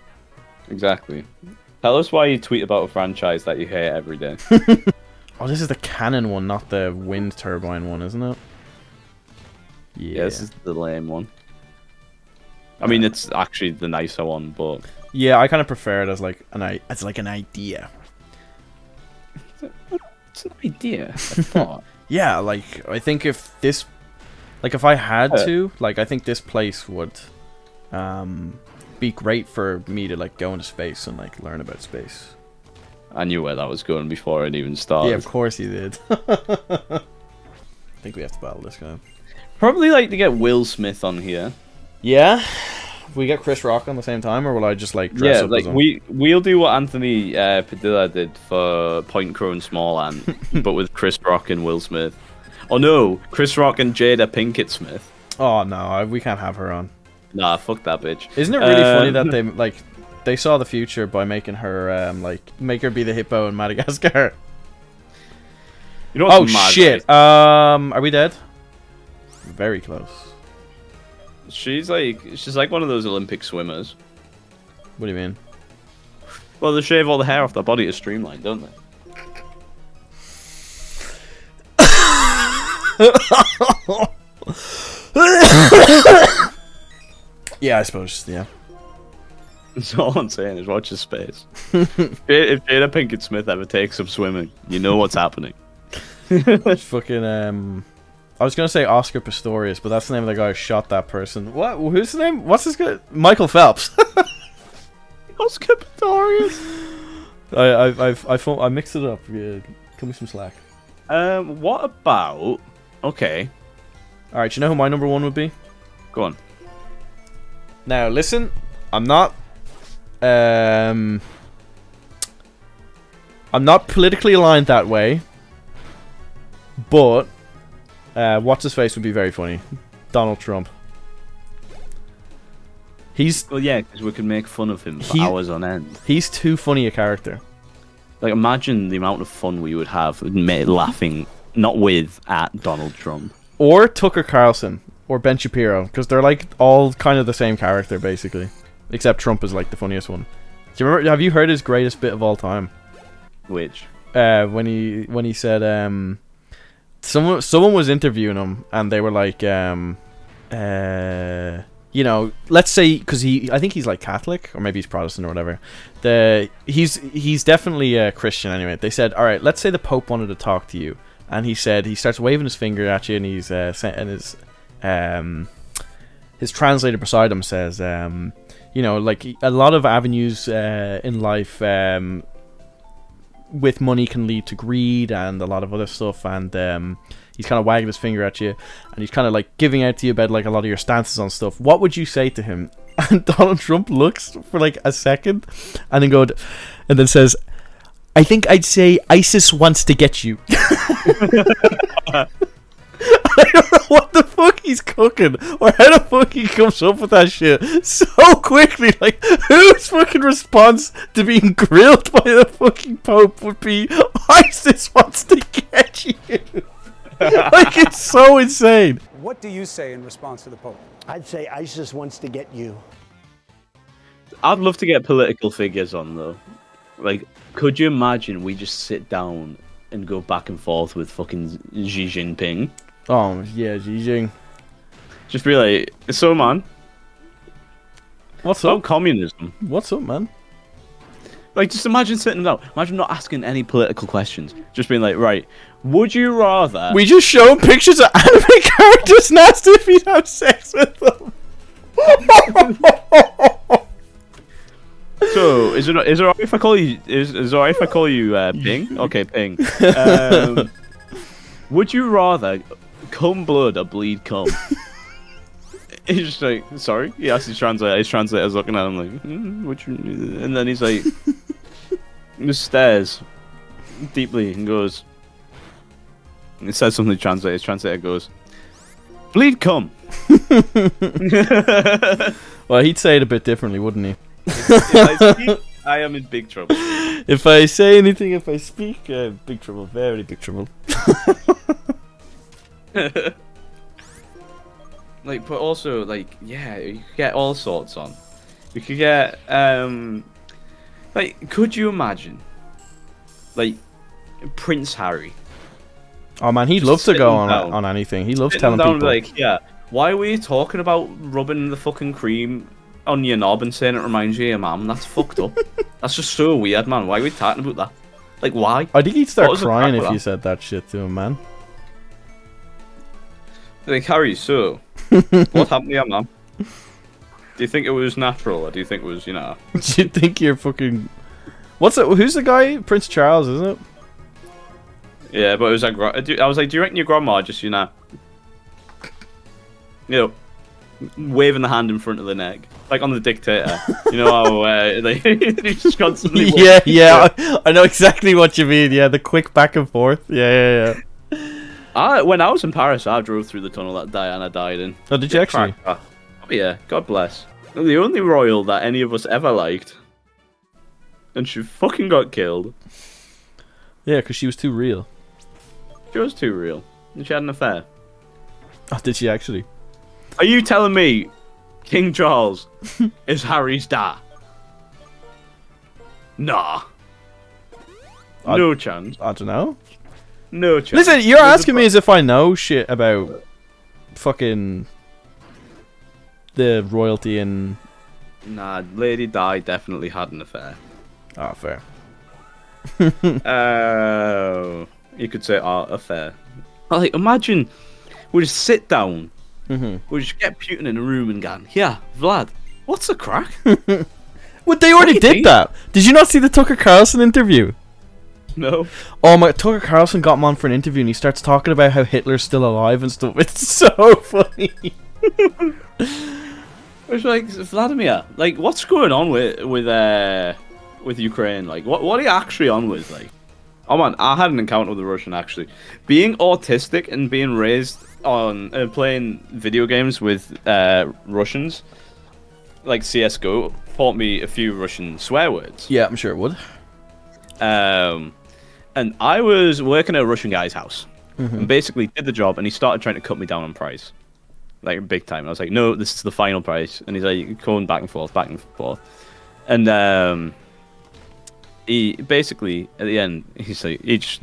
Speaker 2: Exactly. Tell us why you tweet about a franchise that you hate every day.
Speaker 1: Oh, this is the cannon one, not the wind turbine one, isn't it? Yeah.
Speaker 2: yeah, this is the lame one. I mean, it's actually the nicer one, but
Speaker 1: Yeah, I kind of prefer it as like an like an idea.
Speaker 2: It's an idea. Thought.
Speaker 1: Yeah, like I think if this, like if I had
Speaker 2: Uh.
Speaker 1: to, like I think this place would, um, be great for me to like go into space and like learn about space.
Speaker 2: I knew where that was going before it even started.
Speaker 1: Yeah, of course you did. I think we have to battle this guy.
Speaker 2: Probably like to get Will Smith on here.
Speaker 1: Yeah, we get Chris Rock on the same time, or will I just like dress
Speaker 2: yeah,
Speaker 1: up
Speaker 2: like we we'll do what Anthony uh, Padilla did for PointCrow and Smallant, but with Chris Rock and Will Smith. Oh no, Chris Rock and Jada Pinkett Smith.
Speaker 1: Oh no, I, we can't have her on.
Speaker 2: Nah, fuck that bitch.
Speaker 1: Isn't it really funny
Speaker 2: Um,
Speaker 1: that they like they saw the future by making her um like make her be the hippo in Madagascar?
Speaker 2: You know what's
Speaker 1: Oh
Speaker 2: mad,
Speaker 1: shit! Um, are we dead? Very close.
Speaker 2: She's like she's like one of those Olympic swimmers.
Speaker 1: What do you mean?
Speaker 2: Well, they shave all the hair off their body to streamline, don't they?
Speaker 1: Yeah, I suppose. Yeah.
Speaker 2: That's all I'm saying is watch your space. if if Jada Pinkett Smith ever takes up swimming, you know what's happening.
Speaker 1: Fucking um. I was gonna say Oscar Pistorius, but that's the name of the guy who shot that person. What? Who's his name? What's his guy? Michael Phelps.
Speaker 2: Oscar Pistorius.
Speaker 1: I I I phone- I mixed it up. Yeah, give me some slack.
Speaker 2: Um, what about? Okay,
Speaker 1: All right, you know who my number one would be?
Speaker 2: go on.
Speaker 1: Now listen, I'm not um I'm not politically aligned that way. But uh what's his face would be very funny. Donald Trump. He's
Speaker 2: Well, yeah, because we could make fun of him for
Speaker 1: He-
Speaker 2: hours on end.
Speaker 1: he's too funny a character.
Speaker 2: Like, imagine the amount of fun we would have laughing, not with, at Donald Trump.
Speaker 1: Or Tucker Carlson or Ben Shapiro because they're like all kind of the same character basically. Except Trump is like the funniest one. Do you remember have you heard his greatest bit of all time?
Speaker 2: Which,
Speaker 1: uh, when he when he said um, someone someone was interviewing him and they were like um, uh, you know let's say because he I think he's like Catholic or maybe he's Protestant or whatever. The he's he's definitely a Christian anyway. They said all right let's say the Pope wanted to talk to you. And he said he starts waving his finger at you and he's uh, and his um his translator beside him says um you know like a lot of avenues uh, in life um with money can lead to greed and a lot of other stuff and um, he's kind of wagging his finger at you and he's kind of like giving out to you about like a lot of your stances on stuff. What would you say to him? And donald trump looks for like a second and then go and then says i think i'd say isis wants to get you I don't know what the fuck he's cooking or how the fuck he comes up with that shit so quickly. Like, whose fucking response to being grilled by the fucking Pope would be ISIS wants to get you? like, it's so insane.
Speaker 3: What do you say in response to the Pope?
Speaker 4: I'd say ISIS wants to get you.
Speaker 2: I'd love to get political figures on, though. Like, could you imagine we just sit down and go back and forth with fucking Xi Jinping?
Speaker 1: Oh, yeah, Xi Jinping.
Speaker 2: Just be like, so man,
Speaker 1: What's
Speaker 2: about
Speaker 1: up?
Speaker 2: communism.
Speaker 1: What's up, man?
Speaker 2: Like, just imagine sitting down. Imagine not asking any political questions. Just being like, right, would you rather?
Speaker 1: We just show pictures of anime characters nasty if he'd have sex with them.
Speaker 2: So, is it is it alright if I call you is is it alright if I call you uh, Ping? Okay, Ping. Um, would you rather cum blood or bleed cum? He's just like, sorry. He asks his translator. His translator's looking at him like, mm, would you? And then he's like, just stares deeply and goes. It says something to translate. His translator goes, bleed cum.
Speaker 1: Well, he'd say it a bit differently, wouldn't he?
Speaker 2: If I speak, I am in big trouble.
Speaker 1: If I say anything, if I speak, uh, big trouble, very big trouble.
Speaker 2: Like but also like yeah you could get all sorts on. You could get um like could you imagine like prince harry?
Speaker 1: Oh man, he'd
Speaker 2: Just
Speaker 1: love to go on
Speaker 2: down.
Speaker 1: on anything. He loves
Speaker 2: sitting
Speaker 1: telling
Speaker 2: down
Speaker 1: people.
Speaker 2: like yeah. Why were you talking about rubbing the fucking cream on your knob and saying it reminds you of your mum? That's fucked up. That's just so weird man. Why are we talking about that? Like why?
Speaker 1: I think he'd start crying if you said that shit to him, man.
Speaker 2: like harry so what happened to your mum do you think it was natural or do you think it was you know
Speaker 1: Do you think you're fucking? What's it? Who's the guy? Prince Charles, isn't it?
Speaker 2: Yeah, but it was like I was like, do you reckon your grandma just you know, you know, waving the hand in front of the neck, like on the dictator? you know how uh, he's just constantly.
Speaker 1: yeah, yeah. I, I know exactly what you mean. Yeah, the quick back and forth. Yeah, yeah, yeah.
Speaker 2: I when I was in Paris, I drove through the tunnel that Diana died in.
Speaker 1: Oh, did you actually?
Speaker 2: Oh yeah, God bless. The only royal that any of us ever liked, and she fucking got killed.
Speaker 1: Yeah, because she was too real.
Speaker 2: She was too real, and she had an affair.
Speaker 1: Oh, did she actually?
Speaker 2: Are you telling me King Charles is Harry's dad? Nah.
Speaker 1: I-
Speaker 2: No chance.
Speaker 1: I don't know.
Speaker 2: No chance.
Speaker 1: Listen, you're
Speaker 2: There's
Speaker 1: asking me as if I know shit about fucking the royalty
Speaker 2: and. Nah, Lady Di definitely had an affair.
Speaker 1: Oh, fair.
Speaker 2: Oh, you could say art affair. Like, imagine we just sit down,
Speaker 1: Mhm.
Speaker 2: we just get Putin in a room and go, yeah, Vlad, what's the crack?
Speaker 1: Well, they already
Speaker 2: do
Speaker 1: did
Speaker 2: think?
Speaker 1: that. Did you not see the Tucker Carlson interview?
Speaker 2: no.
Speaker 1: Oh my! Tucker Carlson got him on for an interview, and he starts talking about how Hitler's still alive and stuff. It's so funny.
Speaker 2: It's like Vladimir, like what's going on with with uh with Ukraine? Like what what are you actually on with? Like, oh man, I had an encounter with a Russian actually. Being autistic and being raised on uh, playing video games with uh, Russians, like CS:GO, taught me a few Russian swear words.
Speaker 1: Yeah, I'm sure it would.
Speaker 2: Um, and I was working at a Russian guy's house, and basically did the job, and he started trying to cut me down on price, like big time. I was like, "No, this is the final price," and he's like going back and forth, back and forth, and um, he basically at the end he's like each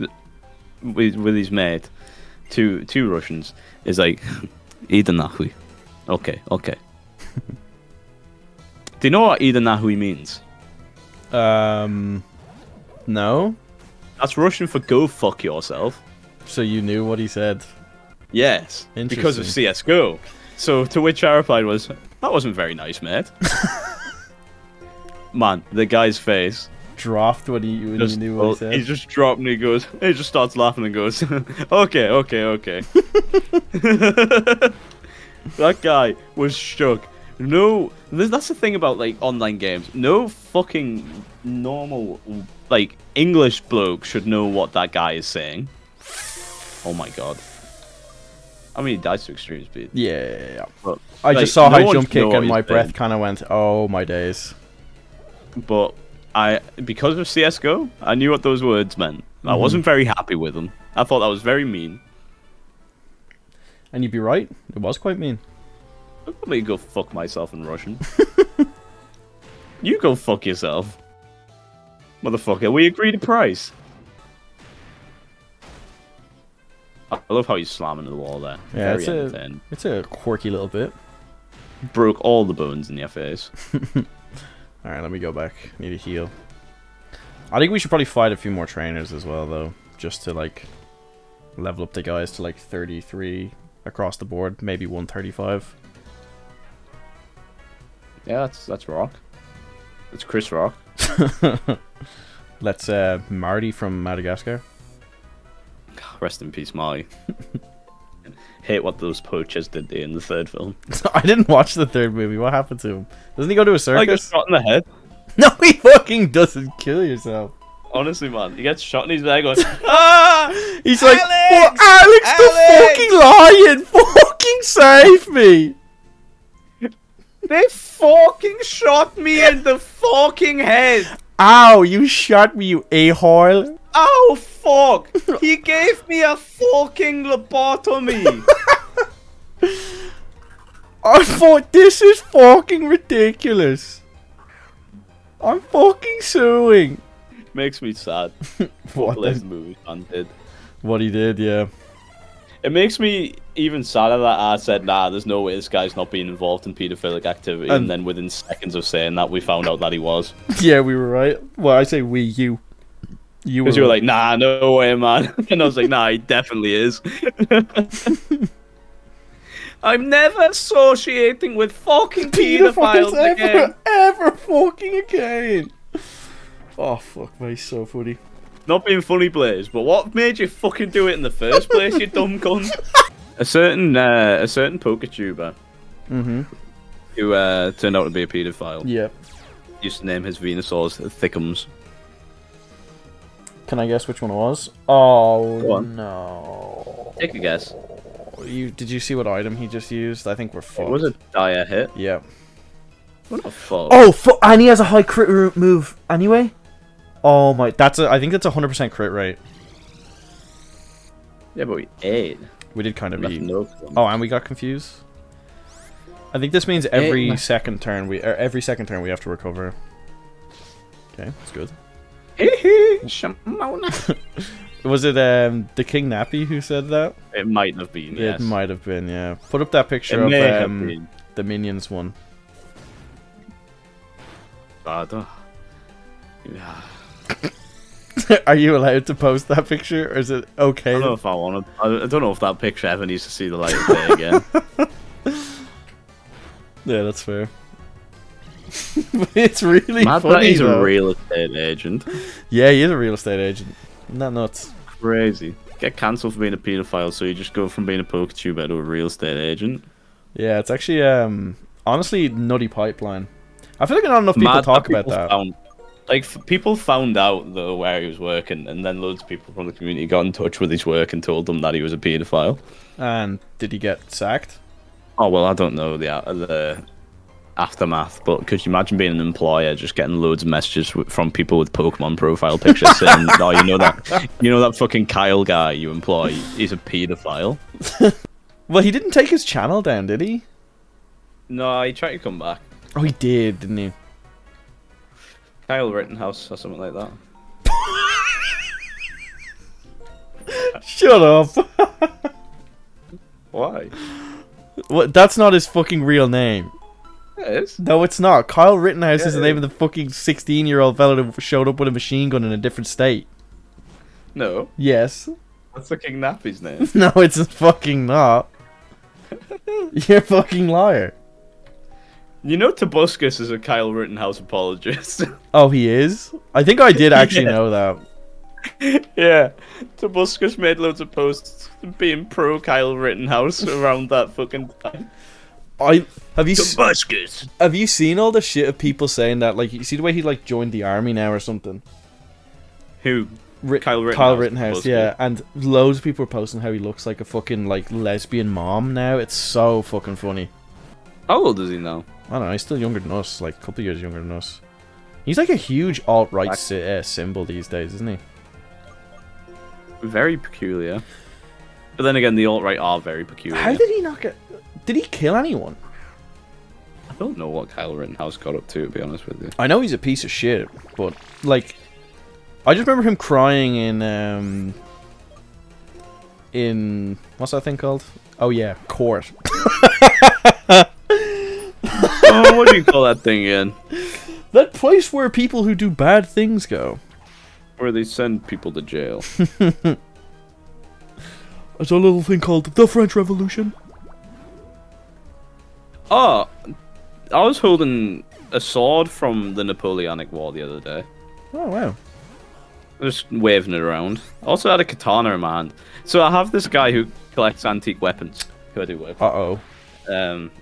Speaker 2: with with his mate, two two Russians, is like, "Ida nahui," okay, okay. Do you know what Ida nahui means?
Speaker 1: Um, no.
Speaker 2: That's Russian for "go fuck yourself."
Speaker 1: So you knew what he said.
Speaker 2: Yes, because of CS:GO. So to which I replied was, "That wasn't very nice, mate." Man, the guy's face.
Speaker 1: Dropped when he when
Speaker 2: Just,
Speaker 1: you knew what he said.
Speaker 2: Oh, he just dropped and he goes, he just starts laughing and goes, "Okay, okay, okay." that guy was shook. No, that's the thing about like online games. No fucking normal like English bloke should know what that guy is saying. Oh my god. I mean, he dies to extreme speed.
Speaker 1: Yeah, yeah, yeah.
Speaker 2: But,
Speaker 1: I
Speaker 2: like,
Speaker 1: just saw
Speaker 2: no
Speaker 1: high jump kick and my breath kind of went, "Oh my days."
Speaker 2: but I because of CS:GO, I knew what those words meant. I
Speaker 1: Mm-hmm.
Speaker 2: wasn't very happy with them. I thought that was very mean.
Speaker 1: And you'd be right. It was quite mean.
Speaker 2: I'd probably go fuck myself in Russian. you go fuck yourself, motherfucker. We agreed a price. I love how you slam into the wall there.
Speaker 1: Yeah,
Speaker 2: very
Speaker 1: it's a it's a quirky little bit.
Speaker 2: Broke all the bones in your face.
Speaker 1: All right, let me go back. Need a heal. I think we should probably fight a few more trainers as well, though, just to like level up the guys to like 33 across the board, maybe 135.
Speaker 2: Yeah, that's that's Rock. It's Chris Rock.
Speaker 1: Let's uh, Marty from Madagascar.
Speaker 2: Rest in peace, Marty. Hate what those poachers did you in the third film.
Speaker 1: I didn't watch the third movie. What happened to him? Doesn't he go to a
Speaker 2: I got
Speaker 1: circus?
Speaker 2: shot in the head.
Speaker 1: No, he fucking doesn't. Kill yourself.
Speaker 2: Honestly, man, he gets shot in his leg. Going, ah!
Speaker 1: He's like,
Speaker 2: Alex!
Speaker 1: "Well, Alex, the fucking lion, fucking save me!"
Speaker 2: They fucking shot me in the fucking head.
Speaker 1: Ow, you shot me, you a-hole.
Speaker 2: Oh fuck! He gave me a fucking lobotomy.
Speaker 1: I thought this is fucking ridiculous. I'm fucking suing.
Speaker 2: Makes me sad.
Speaker 1: What,
Speaker 2: this movie did.
Speaker 1: what he did, yeah.
Speaker 2: It makes me even sadder that I said, nah, there's no way this guy's not being involved in paedophilic activity.
Speaker 1: And-
Speaker 2: And, then within seconds of saying that, we found out that he was.
Speaker 1: Yeah, we were right. Well, I say we, you. You were,
Speaker 2: Because you were like, nah, no way, man. And I was like, nah, he definitely is. I'm never associating with fucking pedophiles
Speaker 1: ever,
Speaker 2: again.
Speaker 1: ever fucking again. Oh, fuck me, so funny.
Speaker 2: Not being funny, Blaze, but what made you fucking do it in the first place, you dumb cunt? A certain, uh, a certain poker tuber
Speaker 1: Mm-hmm.
Speaker 2: who uh, turned out to be a paedophile
Speaker 1: Yeah.
Speaker 2: used to name his Venusaurs Thickums.
Speaker 1: Can I guess which one it was? Oh,
Speaker 2: on.
Speaker 1: no.
Speaker 2: Take a guess.
Speaker 1: You Did you see what item he just used? I think we're fucked.
Speaker 2: It was a dire hit.
Speaker 1: Yeah.
Speaker 2: What fuck?
Speaker 1: Oh, fu- and he has a high crit move anyway. Oh my, that's a. I think that's a hundred percent crit rate.
Speaker 2: Yeah, but we ate.
Speaker 1: We did kind of
Speaker 2: Left
Speaker 1: eat. Oh, and we got confused. I think this means every
Speaker 2: my-
Speaker 1: second turn we, or every second turn we have to recover. Okay, that's good.
Speaker 2: Shamona.
Speaker 1: Was it um the King Nappy who said that?
Speaker 2: It might have been, yes.
Speaker 1: It might have been, yeah. Put up that picture
Speaker 2: may
Speaker 1: of um, the minions one.
Speaker 2: Bad. uh, Yeah.
Speaker 1: Are you allowed to post that picture, or is it okay?
Speaker 2: I don't know if I want to. I don't know if that picture ever needs to see the light of day again.
Speaker 1: Yeah, that's fair. It's really
Speaker 2: Mad
Speaker 1: funny.
Speaker 2: he's
Speaker 1: though.
Speaker 2: a real estate agent.
Speaker 1: Yeah, he is a real estate agent. Isn't that nuts?
Speaker 2: Crazy. Get cancelled for being a paedophile, so you just go from being a poker tuber to a real estate agent.
Speaker 1: Yeah, it's actually um honestly nutty pipeline. I feel like not enough people
Speaker 2: Mad
Speaker 1: talk about that.
Speaker 2: Found, like f- people found out though where he was working, and then loads of people from the community got in touch with his work and told them that he was a paedophile.
Speaker 1: And did he get sacked?
Speaker 2: Oh well, I don't know the uh, the aftermath, but could you imagine being an employer just getting loads of messages w- from people with Pokemon profile pictures saying, "Oh, you know that, you know that fucking Kyle guy you employ, he's a paedophile."
Speaker 1: Well, he didn't take his channel down, did he?
Speaker 2: No, he tried to come back.
Speaker 1: Oh, he did, didn't he?
Speaker 2: Kyle Rittenhouse or something like that.
Speaker 1: Shut up.
Speaker 2: Why?
Speaker 1: what? That's not his fucking real name.
Speaker 2: It is.
Speaker 1: No, it's not. Kyle Rittenhouse
Speaker 2: Yeah,
Speaker 1: is the name
Speaker 2: is.
Speaker 1: of the fucking sixteen-year-old fellow who showed up with a machine gun in a different state.
Speaker 2: No,
Speaker 1: Yes.
Speaker 2: that's the King Nappy's name.
Speaker 1: No, it's fucking not. You're a fucking liar.
Speaker 2: You know, Tobuscus is a Kyle Rittenhouse apologist.
Speaker 1: Oh, he is. I think I did actually
Speaker 2: Yeah.
Speaker 1: know that.
Speaker 2: yeah, Tobuscus made loads of posts being pro Kyle Rittenhouse around that fucking time.
Speaker 1: I have you s-
Speaker 2: Tobuscus.
Speaker 1: have you seen all the shit of people saying that? Like, you see the way he like joined the army now or something.
Speaker 2: Who?
Speaker 1: Rit-
Speaker 2: Kyle
Speaker 1: Kyle
Speaker 2: Rittenhouse,
Speaker 1: Rittenhouse, yeah, and loads of people are posting how he looks like a fucking like lesbian mom now. It's so fucking funny.
Speaker 2: How old is he now?
Speaker 1: I don't know. He's still younger than us, like a couple years younger than us. He's like a huge alt right si- uh, symbol these days, isn't he?
Speaker 2: Very peculiar. But then again, the alt right are very peculiar.
Speaker 1: How did he not get? Did he kill anyone?
Speaker 2: I don't know what Kyle Rittenhouse got up to, to be honest with you.
Speaker 1: I know he's a piece of shit, but like, I just remember him crying in um, in what's that thing called? Oh yeah, court.
Speaker 2: what do you call that thing again?
Speaker 1: that place where people who do bad things go.
Speaker 2: where they send people to jail.
Speaker 1: There's a little thing called the French Revolution.
Speaker 2: Oh, I was holding a sword from the Napoleonic War the other day.
Speaker 1: Oh wow.
Speaker 2: Just waving it around. I also had a katana in my hand. So I have this guy who collects antique weapons, who I do work.
Speaker 1: Uh oh.
Speaker 2: Um,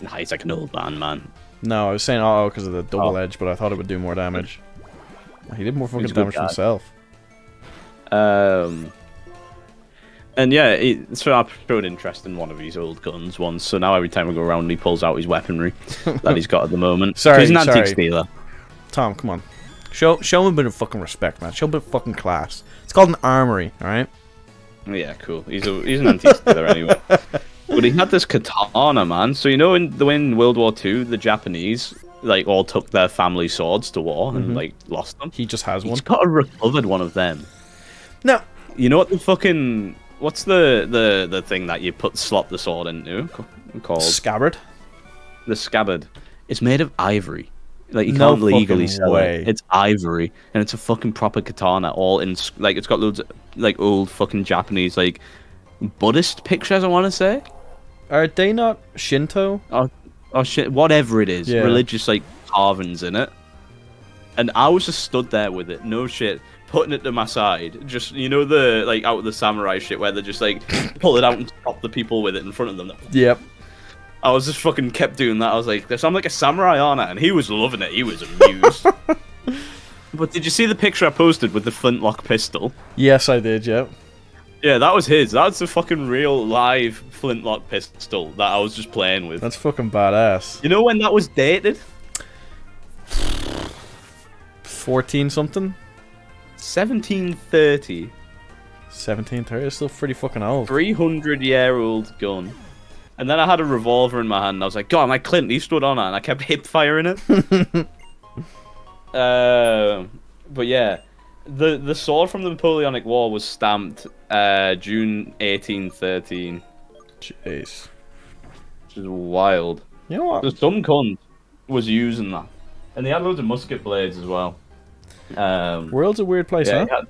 Speaker 2: nah, he's like an old man, man.
Speaker 1: No, I was saying oh because of the double edge, but I thought it would do more damage. He did more fucking
Speaker 2: He's a good
Speaker 1: damage himself.
Speaker 2: Um, and yeah, it, so I showed interest in one of his old guns once. So now every time I go around, he pulls out his weaponry that he's got at the moment.
Speaker 1: Sorry,
Speaker 2: he's an antique
Speaker 1: sorry.
Speaker 2: stealer.
Speaker 1: Tom, come on. Show show him a bit of fucking respect, man. Show him a bit of fucking class. It's called an armory, alright?
Speaker 2: Yeah, cool. He's a he's an antique stealer anyway. But he had this katana, man. So you know, in the in World War Two, the Japanese like all took their family swords to war and mm-hmm. like lost them.
Speaker 1: He just has one.
Speaker 2: He's got a recovered one of them.
Speaker 1: No.
Speaker 2: You know what the fucking what's the the the thing that you put slot the sword into c- called
Speaker 1: Scabbard?
Speaker 2: the scabbard? It's made of ivory. Like you
Speaker 1: No
Speaker 2: can't legally
Speaker 1: fucking
Speaker 2: sell
Speaker 1: way.
Speaker 2: it. It's ivory, and it's a fucking proper katana. All in like it's got loads of, like old fucking Japanese like Buddhist pictures. I want to say.
Speaker 1: Are they not Shinto?
Speaker 2: Oh, oh, or, or shit, whatever it is,
Speaker 1: Yeah.
Speaker 2: religious like carvings in it. And I was just stood there with it, no shit, putting it to my side. Just you know the like out of the samurai shit where they just like pull it out and stop the people with it in front of them.
Speaker 1: Yep.
Speaker 2: I was just fucking kept doing that. I was like, I'm like a samurai on it, and he was loving it. He was amused. but did you see the picture I posted with the flintlock pistol?
Speaker 1: Yes, I did, yep.
Speaker 2: Yeah, that was his. That's a fucking real live flintlock pistol that I was just playing with.
Speaker 1: That's fucking badass.
Speaker 2: You know when that was dated?
Speaker 1: 14 something?
Speaker 2: 1730.
Speaker 1: 17, 30. It's still pretty fucking old.
Speaker 2: 300 year old gun. And then I had a revolver in my hand. And I was like, God, my Clint Eastwood on it. And I kept hip firing it. uh, but yeah, the the sword from the Napoleonic War was stamped uh, June 1813,
Speaker 1: Jeez.
Speaker 2: which is wild.
Speaker 1: You know
Speaker 2: So
Speaker 1: what?
Speaker 2: some cunt was using that. And they had loads of musket blades as well. Um,
Speaker 1: World's a weird place,
Speaker 2: Yeah,
Speaker 1: huh?
Speaker 2: had,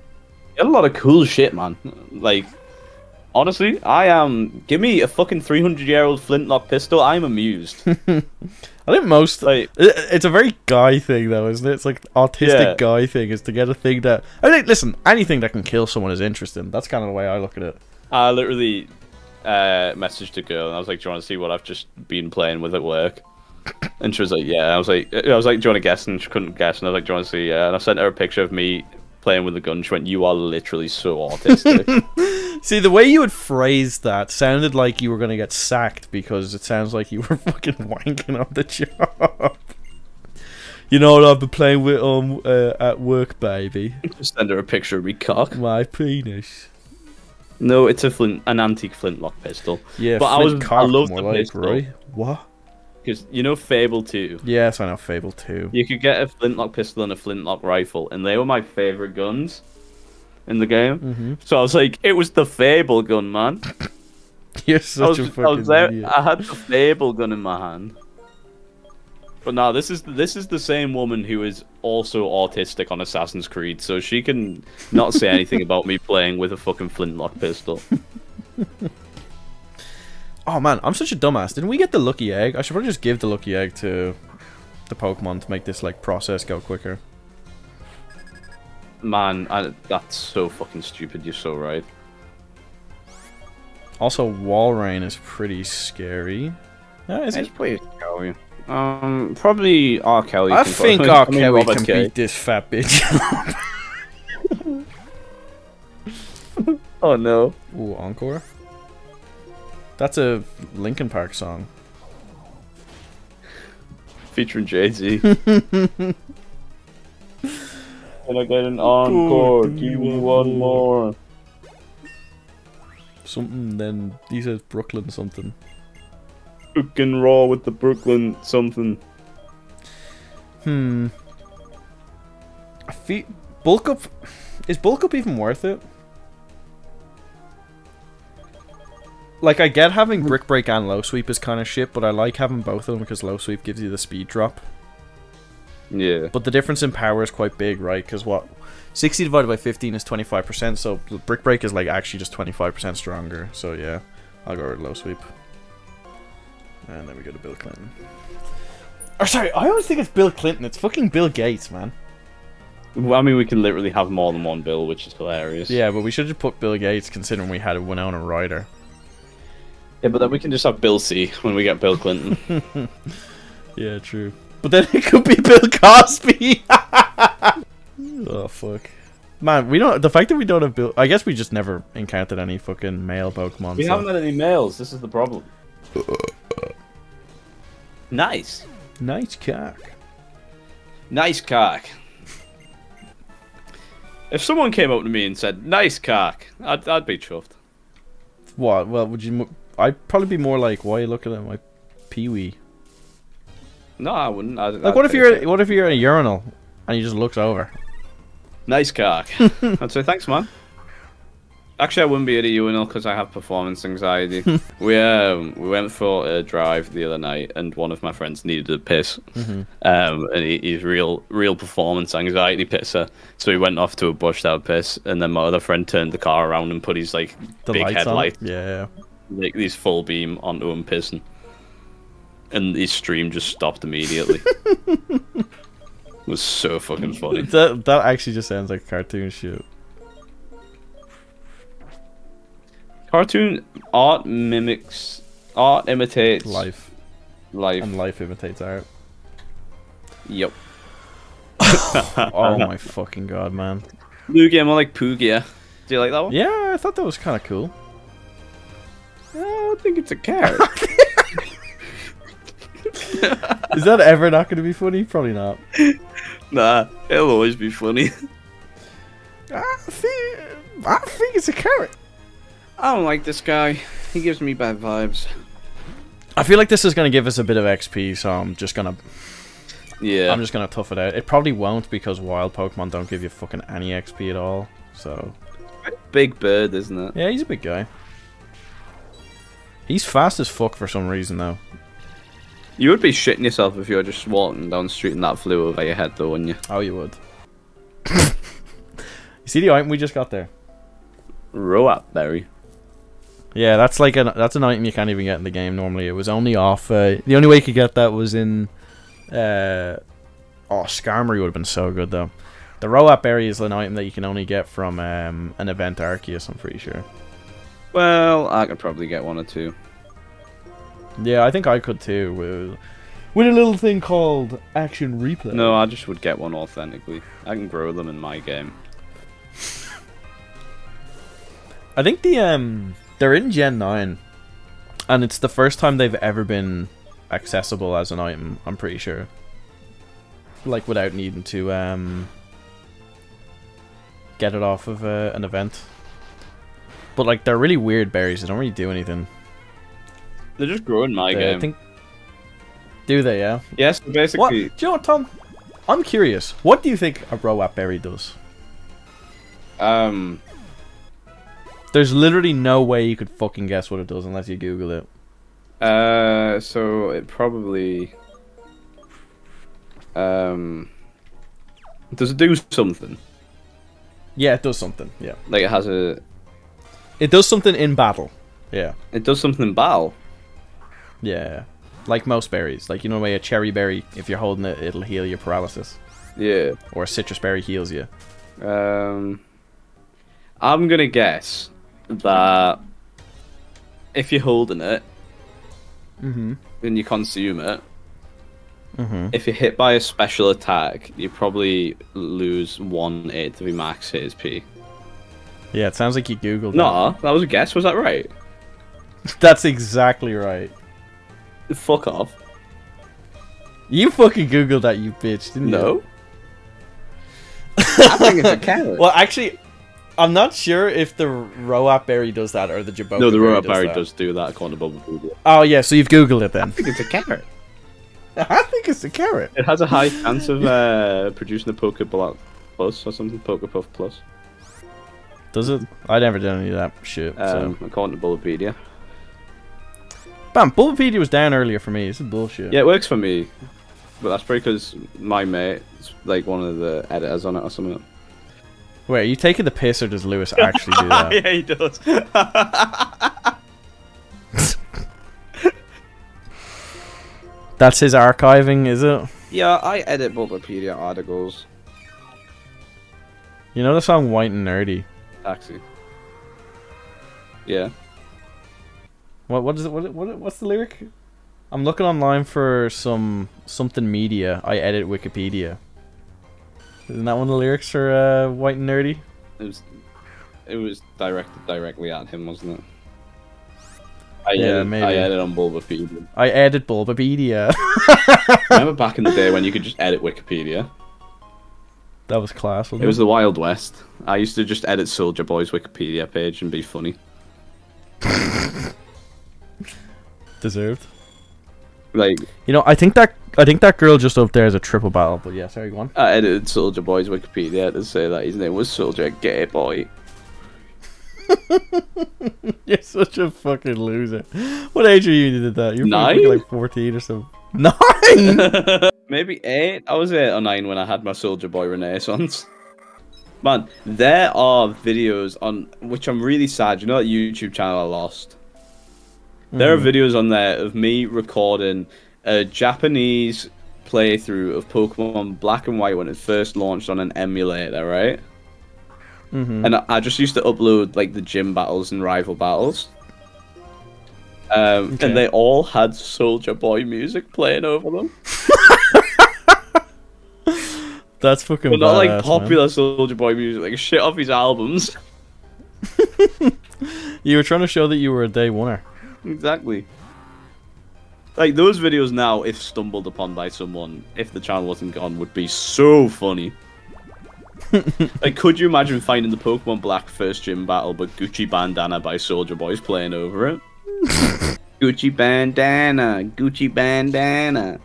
Speaker 2: had a lot of cool shit, man. Like, honestly, I am. Give me a fucking 300 year old flintlock pistol. I'm amused.
Speaker 1: I think most
Speaker 2: like,
Speaker 1: It's a very guy thing, though, isn't it? It's like autistic
Speaker 2: Yeah.
Speaker 1: guy thing is to get a thing that. I mean, listen, anything that can kill someone is interesting. That's kind of the way I look at it.
Speaker 2: I literally uh, messaged a girl and I was like, "Do you want to see what I've just been playing with at work?" And she was like, "Yeah." I was like, "I was like, do you want to guess?" And she couldn't guess. And I was like, "Do you want to see?" Yeah. And I sent her a picture of me playing with a gun. She went, "You are literally so autistic."
Speaker 1: See, the way you had phrased that sounded like you were going to get sacked because it sounds like you were fucking wanking on the job. You know what I've been playing with um uh, at work, baby?
Speaker 2: Send her a picture of me cock.
Speaker 1: My penis.
Speaker 2: No, it's a flint, an antique flintlock pistol.
Speaker 1: Yeah,
Speaker 2: But I was- I love the
Speaker 1: like,
Speaker 2: pistol.
Speaker 1: right? What?
Speaker 2: Because you know Fable 2.
Speaker 1: Yes, I know Fable 2.
Speaker 2: You could get a flintlock pistol and a flintlock rifle, and they were my favorite guns in the game.
Speaker 1: Mm-hmm.
Speaker 2: So I was like, it was the Fable gun, man.
Speaker 1: You're
Speaker 2: I was,
Speaker 1: a
Speaker 2: I
Speaker 1: fucking
Speaker 2: was there.
Speaker 1: idiot.
Speaker 2: I had the Fable gun in my hand. But now this is this is the same woman who is also autistic on Assassin's Creed, so she can not say anything about me playing with a fucking flintlock pistol.
Speaker 1: Oh man, I'm such a dumbass. Didn't we get the lucky egg? I should probably just give the lucky egg to the Pokemon to make this like process go quicker.
Speaker 2: Man, I, that's so fucking stupid. You're so right.
Speaker 1: Also, Walrein is pretty scary. Yeah, is
Speaker 2: It's
Speaker 1: it?
Speaker 2: pretty scary. Um, probably R. Kelly.
Speaker 1: I think
Speaker 2: probably-
Speaker 1: R.
Speaker 2: I mean,
Speaker 1: Kelly
Speaker 2: Robert
Speaker 1: can
Speaker 2: K.
Speaker 1: beat this fat bitch.
Speaker 2: Oh no.
Speaker 1: Ooh, encore. That's a Linkin Park song.
Speaker 2: Featuring Jay Z. Can I get an encore? Give me one more.
Speaker 1: Something. Then he says Brooklyn something.
Speaker 2: Fucking raw with the Brooklyn something.
Speaker 1: Hmm. I feel bulk up. Is bulk up even worth it? Like I get having hmm. brick break and low sweep is kind of shit, but I like having both of them because low sweep gives you the speed drop.
Speaker 2: Yeah.
Speaker 1: But the difference in power is quite big, right? Because what 60 divided by 15 is 25%, so brick break is like actually just 25% stronger. So yeah, I'll go with low sweep. And then we go to Bill Clinton. Or sorry, I always think it's Bill Clinton. It's fucking Bill Gates, man.
Speaker 2: Well, I mean, we can literally have more than one bill, which is hilarious.
Speaker 1: Yeah, but we should just put Bill Gates considering we had a Winona Ryder.
Speaker 2: Yeah, but then we can just have Bill C when we get Bill Clinton.
Speaker 1: Yeah, true. But then it could be Bill Cosby. oh fuck. Man, we don't. The fact that we don't have Bill. I guess we just never encountered any fucking male Pokemon.
Speaker 2: we
Speaker 1: so-
Speaker 2: haven't had any males. This is the problem. nice.
Speaker 1: Nice cock.
Speaker 2: Nice cock. If someone came up to me and said, nice cock, I'd, I'd be chuffed.
Speaker 1: What? Well, would you? I'd probably be more like, why are you looking at my pee wee?
Speaker 2: No, I wouldn't. I'd,
Speaker 1: Like, what if you're? What if you're in a urinal and you just looked over?
Speaker 2: Nice cock. I'd say, thanks, man. Actually, I wouldn't be at a urinal because I have performance anxiety. we um we went for a drive the other night, and one of my friends needed a piss. Um, and he, he's real real performance anxiety pisser. So he went off to a bush to have a piss, and then my other friend turned the car around and put his like
Speaker 1: The
Speaker 2: big headlight,
Speaker 1: Yeah.
Speaker 2: Like these full beam onto him pissing, and his stream just stopped immediately. it was so fucking funny.
Speaker 1: That that actually just sounds like cartoon shit.
Speaker 2: Cartoon art mimics art imitates
Speaker 1: Life
Speaker 2: Life.
Speaker 1: and life imitates art.
Speaker 2: Yep.
Speaker 1: Oh my fucking god, man.
Speaker 2: Lugia, more like Poogia. Do you like that one?
Speaker 1: Yeah, I thought that was kind of cool.
Speaker 2: I don't think it's a carrot.
Speaker 1: Is that ever not going to be funny? Probably not.
Speaker 2: nah, it'll always be funny.
Speaker 1: I think, I think it's a carrot.
Speaker 2: I don't like this guy. He gives me bad vibes.
Speaker 1: I feel like this is going to give us a bit of XP, so I'm just going to
Speaker 2: Yeah.
Speaker 1: I'm just going to tough it out. It probably won't because wild Pokemon don't give you fucking any XP at all. So,
Speaker 2: Big bird, isn't it?
Speaker 1: yeah, he's a big guy. He's fast as fuck for some reason though.
Speaker 2: You would be shitting yourself if you were just walking down the street and that flew over your head, though, wouldn't you?
Speaker 1: Oh, you would. you see the item we just got there?
Speaker 2: Rowap berry.
Speaker 1: Yeah, that's like an that's an item you can't even get in the game normally. It was only off. Uh, the only way you could get that was in. Uh, oh, Skarmory would have been so good though. The Rowap Berry is an item that you can only get from um, an event Arceus. I'm pretty sure.
Speaker 2: Well, I could probably get one or two.
Speaker 1: Yeah, I think I could too. With, with a little thing called Action Replay.
Speaker 2: No, I just would get one authentically. I can grow them in my game.
Speaker 1: I think the um they're in Gen 9 and it's the first time they've ever been accessible as an item, I'm pretty sure. Like without needing to um get it off of uh, an event. But like they're really weird berries, they don't really do anything.
Speaker 2: They just grow in my
Speaker 1: They-
Speaker 2: game.
Speaker 1: I think Do they, yeah?
Speaker 2: Yes,
Speaker 1: What?
Speaker 2: basically.
Speaker 1: Do you know what, Tom? I'm curious. What do you think a Rowap berry does?
Speaker 2: Um,
Speaker 1: There's literally no way you could fucking guess what it does unless you Google it.
Speaker 2: Uh, so it probably um does it do something?
Speaker 1: Yeah, it does something. Yeah.
Speaker 2: Like it has a
Speaker 1: It does something in battle. Yeah.
Speaker 2: it does something in battle.
Speaker 1: Yeah. Like most berries. Like, you know, way a Cheri berry, if you're holding it, it'll heal your paralysis.
Speaker 2: Yeah.
Speaker 1: Or a Sitrus berry heals you.
Speaker 2: Um, I'm gonna guess that if you're holding it
Speaker 1: Mm-hmm.
Speaker 2: and you consume it,
Speaker 1: Mm-hmm.
Speaker 2: if you're hit by a special attack, you probably lose one eighth of your max HP.
Speaker 1: Yeah, it sounds like you Googled
Speaker 2: No, that was a guess. Was that right?
Speaker 1: That's exactly right.
Speaker 2: Fuck off.
Speaker 1: You fucking Googled that, you bitch, didn't you?
Speaker 2: No. I think it's a carrot.
Speaker 1: Well, actually, I'm not sure if the Rowap berry does that or the Jaboca
Speaker 2: No, the
Speaker 1: berry
Speaker 2: Royal Barry
Speaker 1: that.
Speaker 2: does do that according to Bubble Food.
Speaker 1: Oh, yeah, so you've Googled it then.
Speaker 2: I think it's a carrot.
Speaker 1: I think it's a carrot.
Speaker 2: It has a high chance of uh, producing a Pokeball Plus or something, Pokepuff Plus,
Speaker 1: Does it? I never did any of that shit.
Speaker 2: um,
Speaker 1: so.
Speaker 2: according to Bulbapedia.
Speaker 1: Bam, Bulbapedia was down earlier for me. This is bullshit.
Speaker 2: Yeah, it works for me. But that's probably because my mate's like one of the editors on it or something.
Speaker 1: Wait, are you taking the piss or does Lewis actually do that?
Speaker 2: yeah, he does.
Speaker 1: That's his archiving, is it?
Speaker 2: yeah, I edit Bulbapedia articles.
Speaker 1: You know the song White and Nerdy?
Speaker 2: Taxi. Yeah.
Speaker 1: What what is it? What, what what's the lyric? I'm looking online for some something media. I edit Wikipedia. Isn't that one of the lyrics for uh, White and Nerdy?
Speaker 2: It was it was directed directly at him, wasn't it? I
Speaker 1: Yeah,
Speaker 2: edit,
Speaker 1: maybe.
Speaker 2: I edit on Bulbapedia.
Speaker 1: I edit Bulbapedia.
Speaker 2: Remember back in the day when you could just edit Wikipedia?
Speaker 1: That was class. Wasn't
Speaker 2: It was the Wild West. I used to just edit Soulja Boy's Wikipedia page and be funny.
Speaker 1: deserved.
Speaker 2: Like
Speaker 1: You know, I think that I think that girl just up there is a triple battle. But yeah, sorry, go on.
Speaker 2: I edited Soulja Boy's Wikipedia to say that his name was Soldier Gay Boy.
Speaker 1: You're such a fucking loser. What age are you when you did that? You're probably
Speaker 2: Nine?
Speaker 1: like 14 or something. Nine.
Speaker 2: Maybe eight. I was eight or nine when I had my Soulja Boy Renaissance. Man, there are videos on which I'm really sad. You know that YouTube channel I lost. There are videos on there of me recording a Japanese playthrough of Pokemon Black and White when it first launched on an emulator, right?
Speaker 1: Mhm.
Speaker 2: And I just used to upload like the gym battles and rival battles. Um,
Speaker 1: Okay.
Speaker 2: And they all had Soulja Boy music playing over them.
Speaker 1: That's fucking.
Speaker 2: But not like
Speaker 1: badass, man.
Speaker 2: popular Soulja Boy music, like shit off his albums.
Speaker 1: You were trying to show that you were a day winner.
Speaker 2: exactly. Like those videos now, if stumbled upon by someone, if the channel wasn't gone, would be so funny. like, could you imagine finding the Pokemon Black first gym battle, but Gucci Bandana by Soulja Boy's playing over it? Gucci Bandana, Gucci Bandana.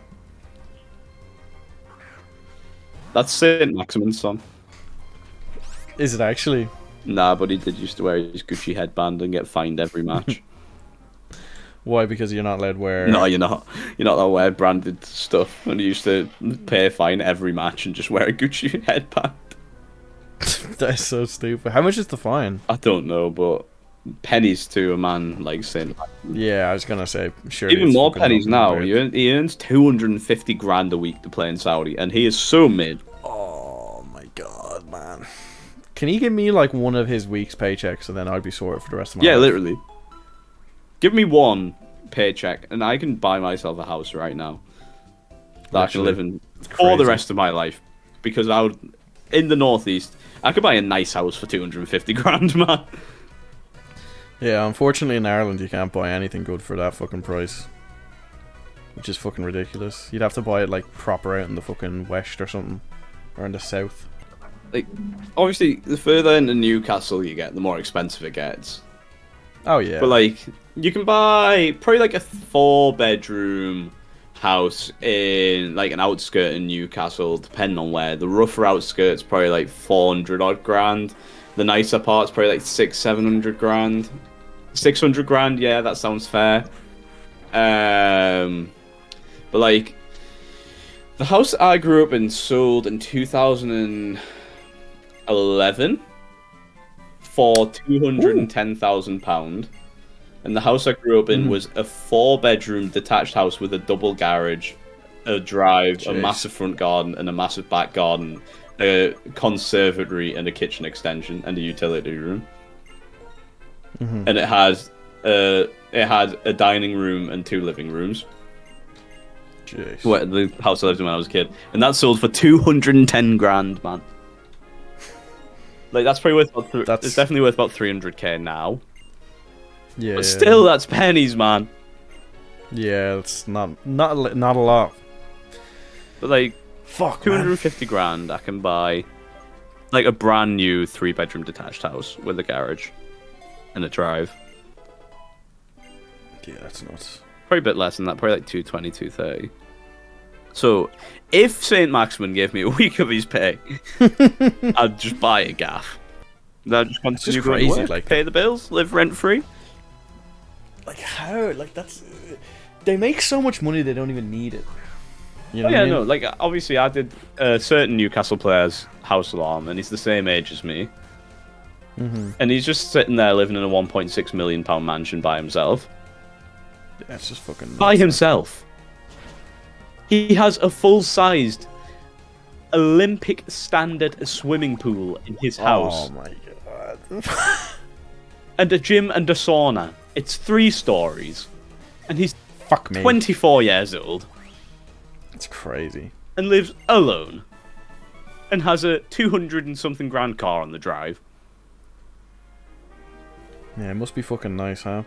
Speaker 2: That's Saint Maximin's song.
Speaker 1: Is it actually?
Speaker 2: Nah, but he did used to wear his Gucci headband and get fined every match.
Speaker 1: Why? Because you're not allowed to wear.
Speaker 2: no, you're not. You're not allowed to wear branded stuff. And he used to pay a fine every match and just wear a Gucci headband.
Speaker 1: that is so stupid. How much is the fine?
Speaker 2: I don't know, but pennies to a man like Saint.
Speaker 1: Yeah, I was gonna say sure.
Speaker 2: Even more pennies now. He, earn, he earns 250 grand a week to play in Saudi, and he is so mid.
Speaker 1: Oh my god, man. Can you give me like one of his week's paychecks and then I'd be sorted for the rest of my life?
Speaker 2: Yeah,
Speaker 1: life?
Speaker 2: literally. Give me one paycheck, and I can buy myself a house right now that I can live in for the rest of my life. Because I would, in the northeast, I could buy a nice house for 250 grand, man.
Speaker 1: Yeah, unfortunately in Ireland you can't buy anything good for that fucking price. Which is fucking ridiculous. You'd have to buy it like proper out in the fucking west or something. Or in the south.
Speaker 2: Like, obviously, the further into Newcastle you get, the more expensive it gets.
Speaker 1: Oh yeah.
Speaker 2: But like, you can buy probably like a four bedroom house in like an outskirt in Newcastle, depending on where. The rougher outskirts probably like four hundred odd grand. The nicer parts probably like six, seven hundred grand. Six hundred grand, yeah, that sounds fair. Um, but like, the house I grew up in sold in two thousand and eleven for two hundred and ten thousand pound. And the house I grew up in was a four bedroom detached house with a double garage, a drive, a massive front garden, and a massive back garden, a conservatory, and a kitchen extension, and a utility room.
Speaker 1: Mhm.
Speaker 2: And it had uh, it had a dining room and two living rooms.
Speaker 1: Jeez.
Speaker 2: Where the house I lived in when I was a kid, and that sold for two hundred and ten grand, man. Like that's probably worth about th-
Speaker 1: That's-
Speaker 2: it's definitely worth about three hundred k now.
Speaker 1: Yeah.
Speaker 2: But still, that's pennies, man.
Speaker 1: Yeah, it's not not a not a lot.
Speaker 2: But like
Speaker 1: Fuck.
Speaker 2: two hundred and fifty grand, I can buy like a brand new three bedroom detached house with a garage and a drive.
Speaker 1: Yeah, that's nuts.
Speaker 2: Probably a bit less than that, probably like 220, 230. So, if St. Maximin gave me a week of his pay, I'd just buy a gaff. I'd just continue
Speaker 1: just crazy,
Speaker 2: work,
Speaker 1: like-
Speaker 2: pay the bills, live rent free.
Speaker 1: Like how? Like that's they make so much money they don't even need it. You know
Speaker 2: Oh yeah,
Speaker 1: I mean?
Speaker 2: no, like obviously I did a certain Newcastle player's house alarm, and he's the same age as me,
Speaker 1: Mm-hmm.
Speaker 2: and he's just sitting there living in a 1.6 million pound mansion by himself.
Speaker 1: It's just fucking.
Speaker 2: By
Speaker 1: nuts.
Speaker 2: himself. He has a full-sized Olympic standard swimming pool in his house,
Speaker 1: Oh my god.
Speaker 2: and a gym and a sauna. It's three stories, and he's
Speaker 1: Fuck me.
Speaker 2: 24 years old
Speaker 1: It's crazy.
Speaker 2: and lives alone, and has a 200 and something grand car on the drive.
Speaker 1: Yeah, it must be fucking nice, huh?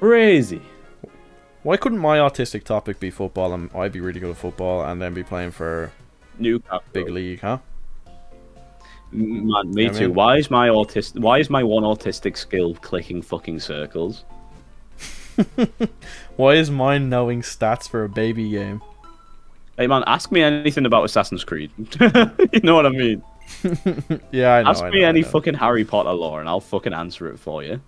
Speaker 2: Crazy.
Speaker 1: Why couldn't my autistic topic be football and I'd be really good at football and then be playing for
Speaker 2: Newcastle.
Speaker 1: big league, huh?
Speaker 2: Man, me
Speaker 1: Yeah,
Speaker 2: too.
Speaker 1: man.
Speaker 2: Why is my autistic? Why is my one autistic skill clicking fucking circles?
Speaker 1: Why is mine knowing stats for a baby game?
Speaker 2: Hey man, ask me anything about Assassin's Creed. you know what I mean?
Speaker 1: Yeah, I know.
Speaker 2: ask
Speaker 1: I
Speaker 2: me
Speaker 1: know, I
Speaker 2: any
Speaker 1: know.
Speaker 2: fucking Harry Potter lore, and I'll fucking answer it for you.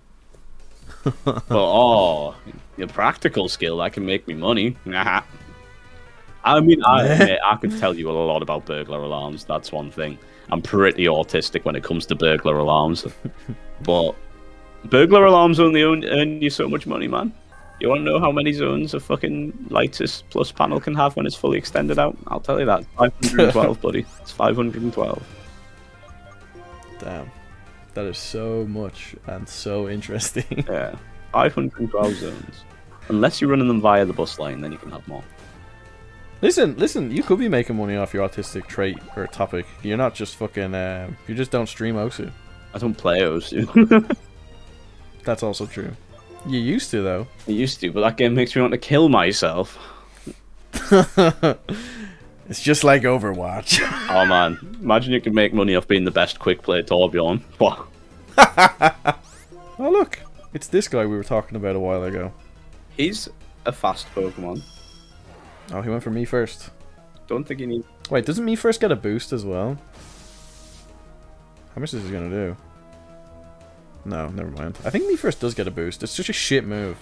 Speaker 2: but oh, your practical skill that can make me money. Nah. I mean, I admit, I could tell you a lot about burglar alarms. That's one thing. I'm pretty autistic when it comes to burglar alarms, but burglar alarms only earn, you so much money, man. You want to know how many zones a fucking Lightus Plus panel can have when it's fully extended out? I'll tell you that. 512, buddy. It's 512.
Speaker 1: Damn. That is so much and so interesting.
Speaker 2: Yeah, 512 zones. Unless you're running them via the bus line, then you can have more.
Speaker 1: listen, listen, you could be making money off your autistic trait or topic. You're not just fucking, uh, you just don't stream Osu.
Speaker 2: I don't play Osu.
Speaker 1: That's also true. You used to, though.
Speaker 2: I used to, but that game makes me want to kill myself.
Speaker 1: It's just like Overwatch.
Speaker 2: Oh man, imagine you could make money off being the best quick play Torbjorn. What?
Speaker 1: oh, look. It's this guy we were talking about a while ago.
Speaker 2: He's a fast Pokemon.
Speaker 1: Oh, he went for me first.
Speaker 2: Don't think he needs.
Speaker 1: Wait, doesn't me first get a boost as well? How much is he gonna do? No, never mind. I think me first does get a boost. It's such a shit move.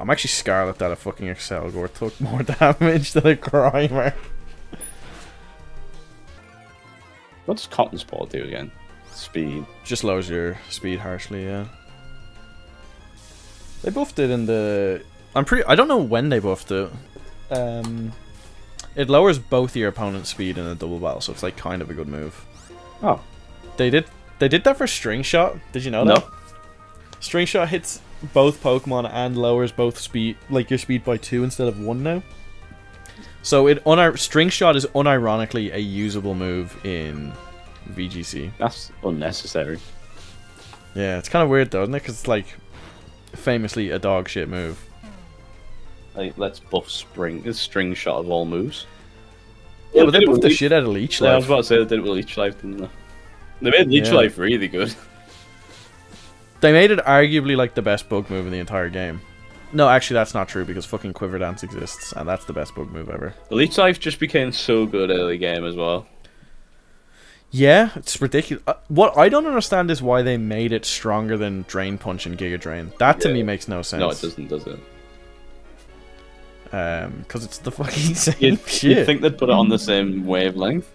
Speaker 1: I'm actually Scarlet that a fucking Excelgor took more damage than a Grimer.
Speaker 2: What does Cotton Spore do again? Speed.
Speaker 1: Just lowers your speed harshly, yeah. They buffed it in the. I'm pretty. I don't know when they buffed it. Um, it lowers both your opponent's speed in a double battle, so it's like kind of a good move.
Speaker 2: Oh.
Speaker 1: They did. They did that for String Shot. Did you know
Speaker 2: No.
Speaker 1: that? String Shot hits both Pokemon and lowers both speed, like your speed by two instead of one now. So it on our String Shot is unironically a usable move in VGC.
Speaker 2: That's unnecessary.
Speaker 1: Yeah, it's kind of weird though, isn't it? Because it's like famously a dog shit move.
Speaker 2: Like, let's buff Spring. It's string shot of all moves.
Speaker 1: Yeah, but they buffed the
Speaker 2: Leech-
Speaker 1: shit out of Leech
Speaker 2: Yeah, I was about to say they did it with Leech Life, didn't they? They made Leech
Speaker 1: Yeah.
Speaker 2: Life really good.
Speaker 1: They made it arguably like the best bug move in the entire game. No, actually that's not true because fucking Quiver Dance exists and that's the best bug move ever.
Speaker 2: Leech Life just became so good early game as well.
Speaker 1: Yeah, it's ridiculous. Uh, what I don't understand is why they made it stronger than Drain Punch and Giga Drain. That to
Speaker 2: Yeah.
Speaker 1: me makes no sense.
Speaker 2: No, it doesn't, does it?
Speaker 1: Um, because it's the fucking same
Speaker 2: You'd,
Speaker 1: shit.
Speaker 2: you'd think they'd put it on the same wavelength.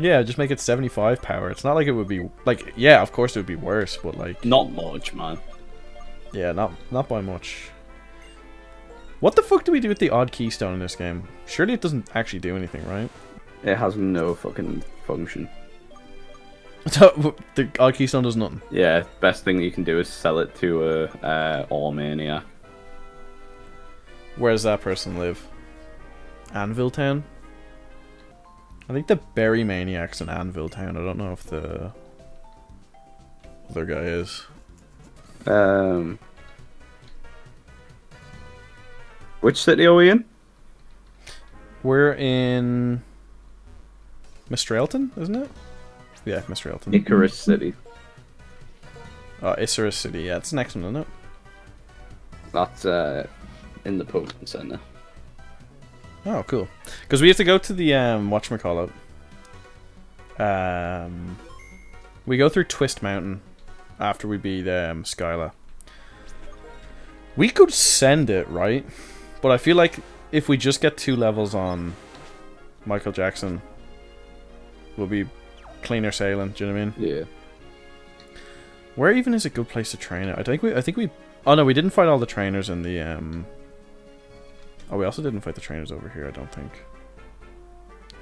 Speaker 1: Yeah, just make it 75 power. It's not like it would be like yeah, of course it would be worse, but like
Speaker 2: Not much, man.
Speaker 1: yeah, not not by much. What the fuck do we do with the odd keystone in this game? Surely it doesn't actually do anything, right?
Speaker 2: It has no fucking function.
Speaker 1: the odd keystone does nothing.
Speaker 2: Yeah, best thing you can do is sell it to a uh, All Mania.
Speaker 1: Where does that person live? Anville Town? I think the Berry Maniac's in Anville Town. I don't know if the other guy is.
Speaker 2: Um, which city are we in?
Speaker 1: We're in Mistralton, isn't it? Yeah, Mistralton.
Speaker 2: Icirrus City.
Speaker 1: Uh, Icirrus City. Yeah, it's the next one, isn't it?
Speaker 2: That's uh, in the Pokemon Center.
Speaker 1: Oh, cool. Because we have to go to the um, watch whatchamacallit. Um, we go through Twist Mountain after we beat um, Skyla. We could send it right But I feel like if we just get two levels on Michael Jackson, we'll be cleaner sailing. Do you know what I mean?
Speaker 2: Yeah.
Speaker 1: Where even is a good place to train it? I think we. I think we. Oh no, we didn't fight all the trainers in the. um... Oh, we also didn't fight the trainers over here. I don't think.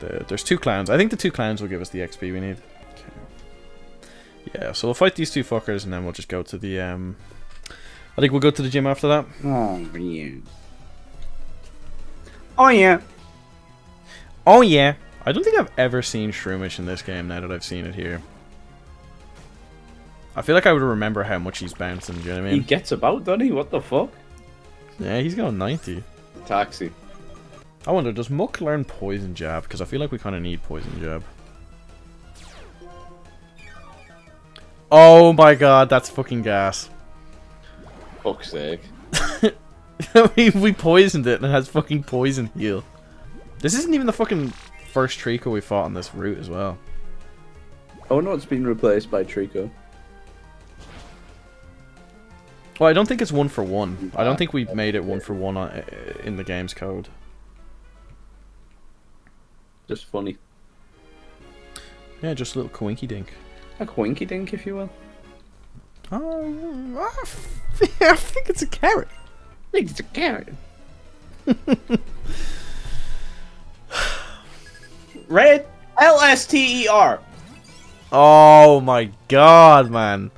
Speaker 1: The, there's two clowns. I think the two clowns will give us the XP we need. Okay. Yeah, so we'll fight these two fuckers and then we'll just go to the. um... I think we'll go to the gym after that.
Speaker 2: Oh yeah. Oh yeah.
Speaker 1: Oh yeah. I don't think I've ever seen Shroomish in this game now that I've seen it here. I feel like I would remember how much he's bouncing, do you know what I mean?
Speaker 2: He gets about, doesn't he? What the fuck?
Speaker 1: Yeah, he's going 90.
Speaker 2: Taxi.
Speaker 1: I wonder, does Muck learn Poison Jab? Because I feel like we kind of need Poison Jab. Oh my god, that's fucking gas.
Speaker 2: Fuck's sake.
Speaker 1: we, we poisoned it and it has fucking poison heal. This isn't even the fucking first Trico we fought on this route as well.
Speaker 2: Oh no, it's been replaced by Trico.
Speaker 1: Well, I don't think it's one for one. I don't think we made it one for one on, uh, in the game's code.
Speaker 2: Just funny.
Speaker 1: Yeah, just a little coinky dink.
Speaker 2: A quinky dink, if you will.
Speaker 1: Oh, I think it's a carrot.
Speaker 2: I think it's a carrot. Red L S T E R.
Speaker 1: Oh my god, man.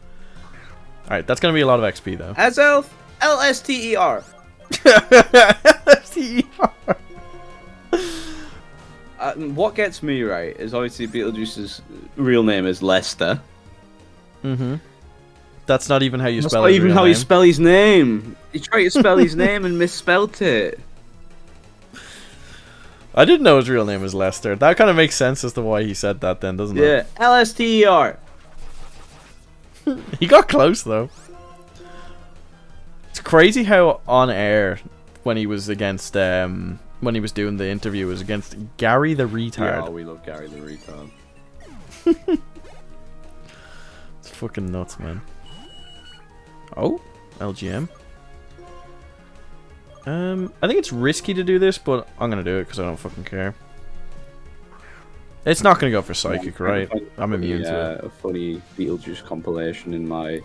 Speaker 1: Alright, that's gonna be a lot of XP though.
Speaker 2: As elf L S T E R. Uh, what gets me right is obviously Beetlejuice's real name is Lester.
Speaker 1: mm-hmm. That's not even how you
Speaker 2: That's
Speaker 1: spell
Speaker 2: not
Speaker 1: his
Speaker 2: even how you
Speaker 1: name.
Speaker 2: spell his name. He tried to spell his name and misspelt it.
Speaker 1: I didn't know his real name was Lester. That kind of makes sense as to why he said that then, doesn't it?
Speaker 2: Yeah, L S T E R.
Speaker 1: He got close though. It's crazy how on air when he was against um when he was doing the interview was against Gary the retard.
Speaker 2: Yeah, we love Gary the retard.
Speaker 1: It's fucking nuts, man. Oh, LGM. Um, I think it's risky to do this, but I'm gonna do it because I don't fucking care. It's not gonna go for psychic, right? I'm immune to
Speaker 2: Yeah, uh, a funny Beetlejuice compilation in my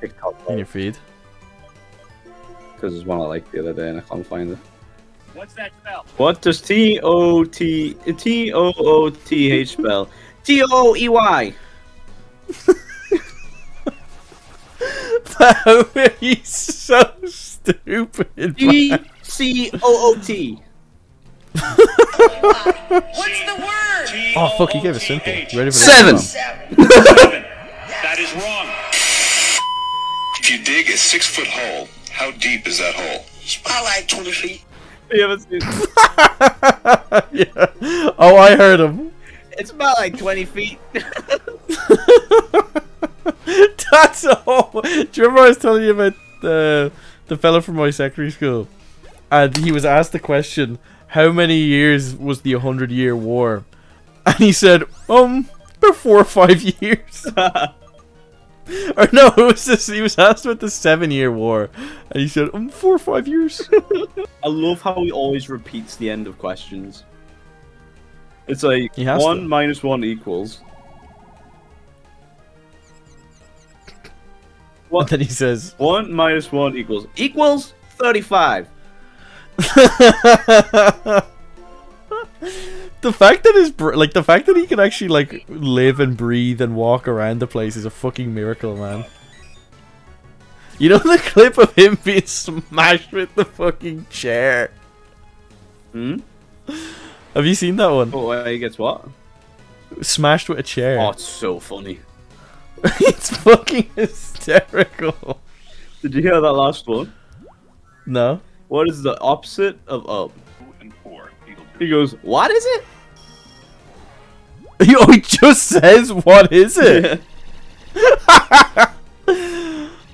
Speaker 2: TikTok
Speaker 1: it. In your feed.
Speaker 2: because there's one I liked the other day and I can't find it. What's that spell? What does T O T T O O T H spell? T O E Y.
Speaker 1: He's so stupid.
Speaker 2: G
Speaker 1: man.
Speaker 2: C O O T.
Speaker 5: What's the word?
Speaker 1: Oh fuck! He gave us simple. You ready for
Speaker 2: Seven.
Speaker 1: this?
Speaker 6: That is wrong. If you dig a six foot hole, how deep is that hole?
Speaker 5: It's about like 20 feet.
Speaker 2: You haven't seen-
Speaker 1: yeah. Oh, I heard him.
Speaker 2: It's about like 20 feet.
Speaker 1: That's all. Do you remember I was telling you about the the fellow from my secondary school, and he was asked the question, "How many years was the Hundred Year War?" And he said, "Um, about four or five years." or no, it was this. He was asked about the Seven Year War, and he said, "Um, four or five years."
Speaker 2: I love how he always repeats the end of questions. It's like one
Speaker 1: to.
Speaker 2: minus one equals.
Speaker 1: and then he says,
Speaker 2: One minus one equals equals thirty-five.
Speaker 1: The fact that his br- like the fact that he can actually like live and breathe and walk around the place is a fucking miracle, man. You know the clip of him being smashed with the fucking chair.
Speaker 2: Hmm.
Speaker 1: Have you seen that one?
Speaker 2: Oh, uh, he gets what?
Speaker 1: Smashed with a chair.
Speaker 2: Oh, it's so funny.
Speaker 1: it's fucking hysterical.
Speaker 2: Did you hear that last one?
Speaker 1: No.
Speaker 2: What is the opposite of up?
Speaker 6: And four. Beetlejuice.
Speaker 2: He goes, "What is it?"
Speaker 1: He, oh, he just says, "What is it?"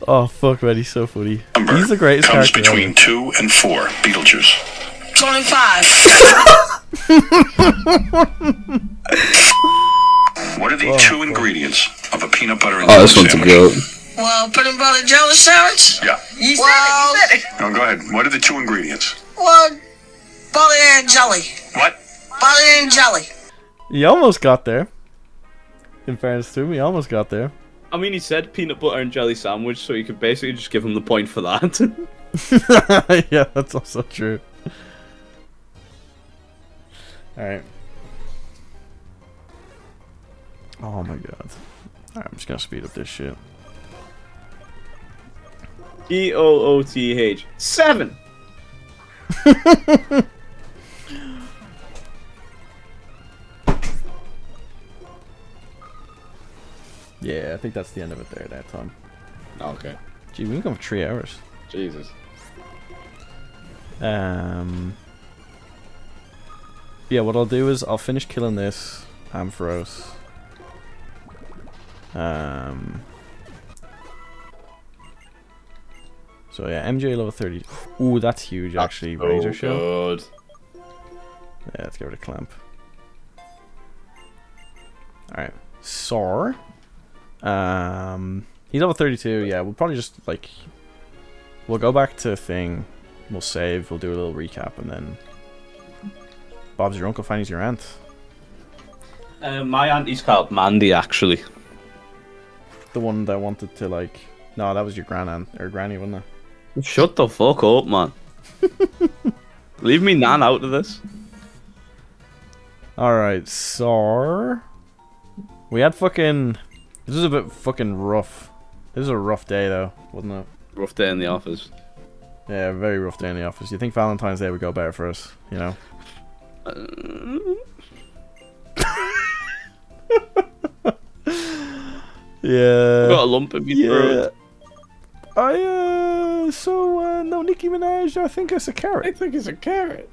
Speaker 1: oh fuck, man, he's so funny.
Speaker 6: Number
Speaker 1: He's the greatest
Speaker 6: comes
Speaker 1: character
Speaker 6: between
Speaker 1: ever.
Speaker 6: two and four. Beetlejuice.
Speaker 5: 25.
Speaker 6: What are the oh, two ingredients of a peanut butter and
Speaker 2: Oh, this one's a goat.
Speaker 5: Well, peanut butter jelly sandwich.
Speaker 6: Yeah.
Speaker 5: You said well, it. You said it.
Speaker 6: No, go ahead. What are the two ingredients?
Speaker 5: Well, butter and jelly.
Speaker 6: What?
Speaker 5: Butter and jelly.
Speaker 1: He almost got there. In fairness to him, he almost got there.
Speaker 2: I mean, he said peanut butter and jelly sandwich, so you could basically just give him the point for that.
Speaker 1: yeah, that's also true. Alright. Oh my god. Alright, I'm just gonna speed up this shit.
Speaker 2: E O O T H seven.
Speaker 1: Yeah, I think that's the end of it there that time.
Speaker 2: Okay.
Speaker 1: Gee, we can go for three hours.
Speaker 2: Jesus.
Speaker 1: Um. Yeah, what I'll do is I'll finish killing this Ampharos. Um. So yeah, MJ level 30. Ooh, that's huge actually. Razor Shell.
Speaker 2: good.
Speaker 1: Yeah, let's get rid of Clamp. Alright. Sor. Um he's level 32, yeah, we'll probably just like we'll go back to thing, we'll save, we'll do a little recap and then Bob's your uncle, Fanny's your aunt.
Speaker 2: Uh, my auntie's called Mandy, actually.
Speaker 1: The one that wanted to like no, that was your grand aunt or granny, wasn't it?
Speaker 2: Shut the fuck up, man. Leave me nan out of this.
Speaker 1: Alright, Sor. We had fucking this is a bit fucking rough. This is a rough day though, wasn't it?
Speaker 2: Rough day in the office.
Speaker 1: Yeah, very rough day in the office. You think Valentine's Day would go better for us, you know? Uh. yeah.
Speaker 2: Got a lump in my throat.
Speaker 1: I uh so uh no Nicki Minaj, I think it's a carrot.
Speaker 2: I think it's a carrot.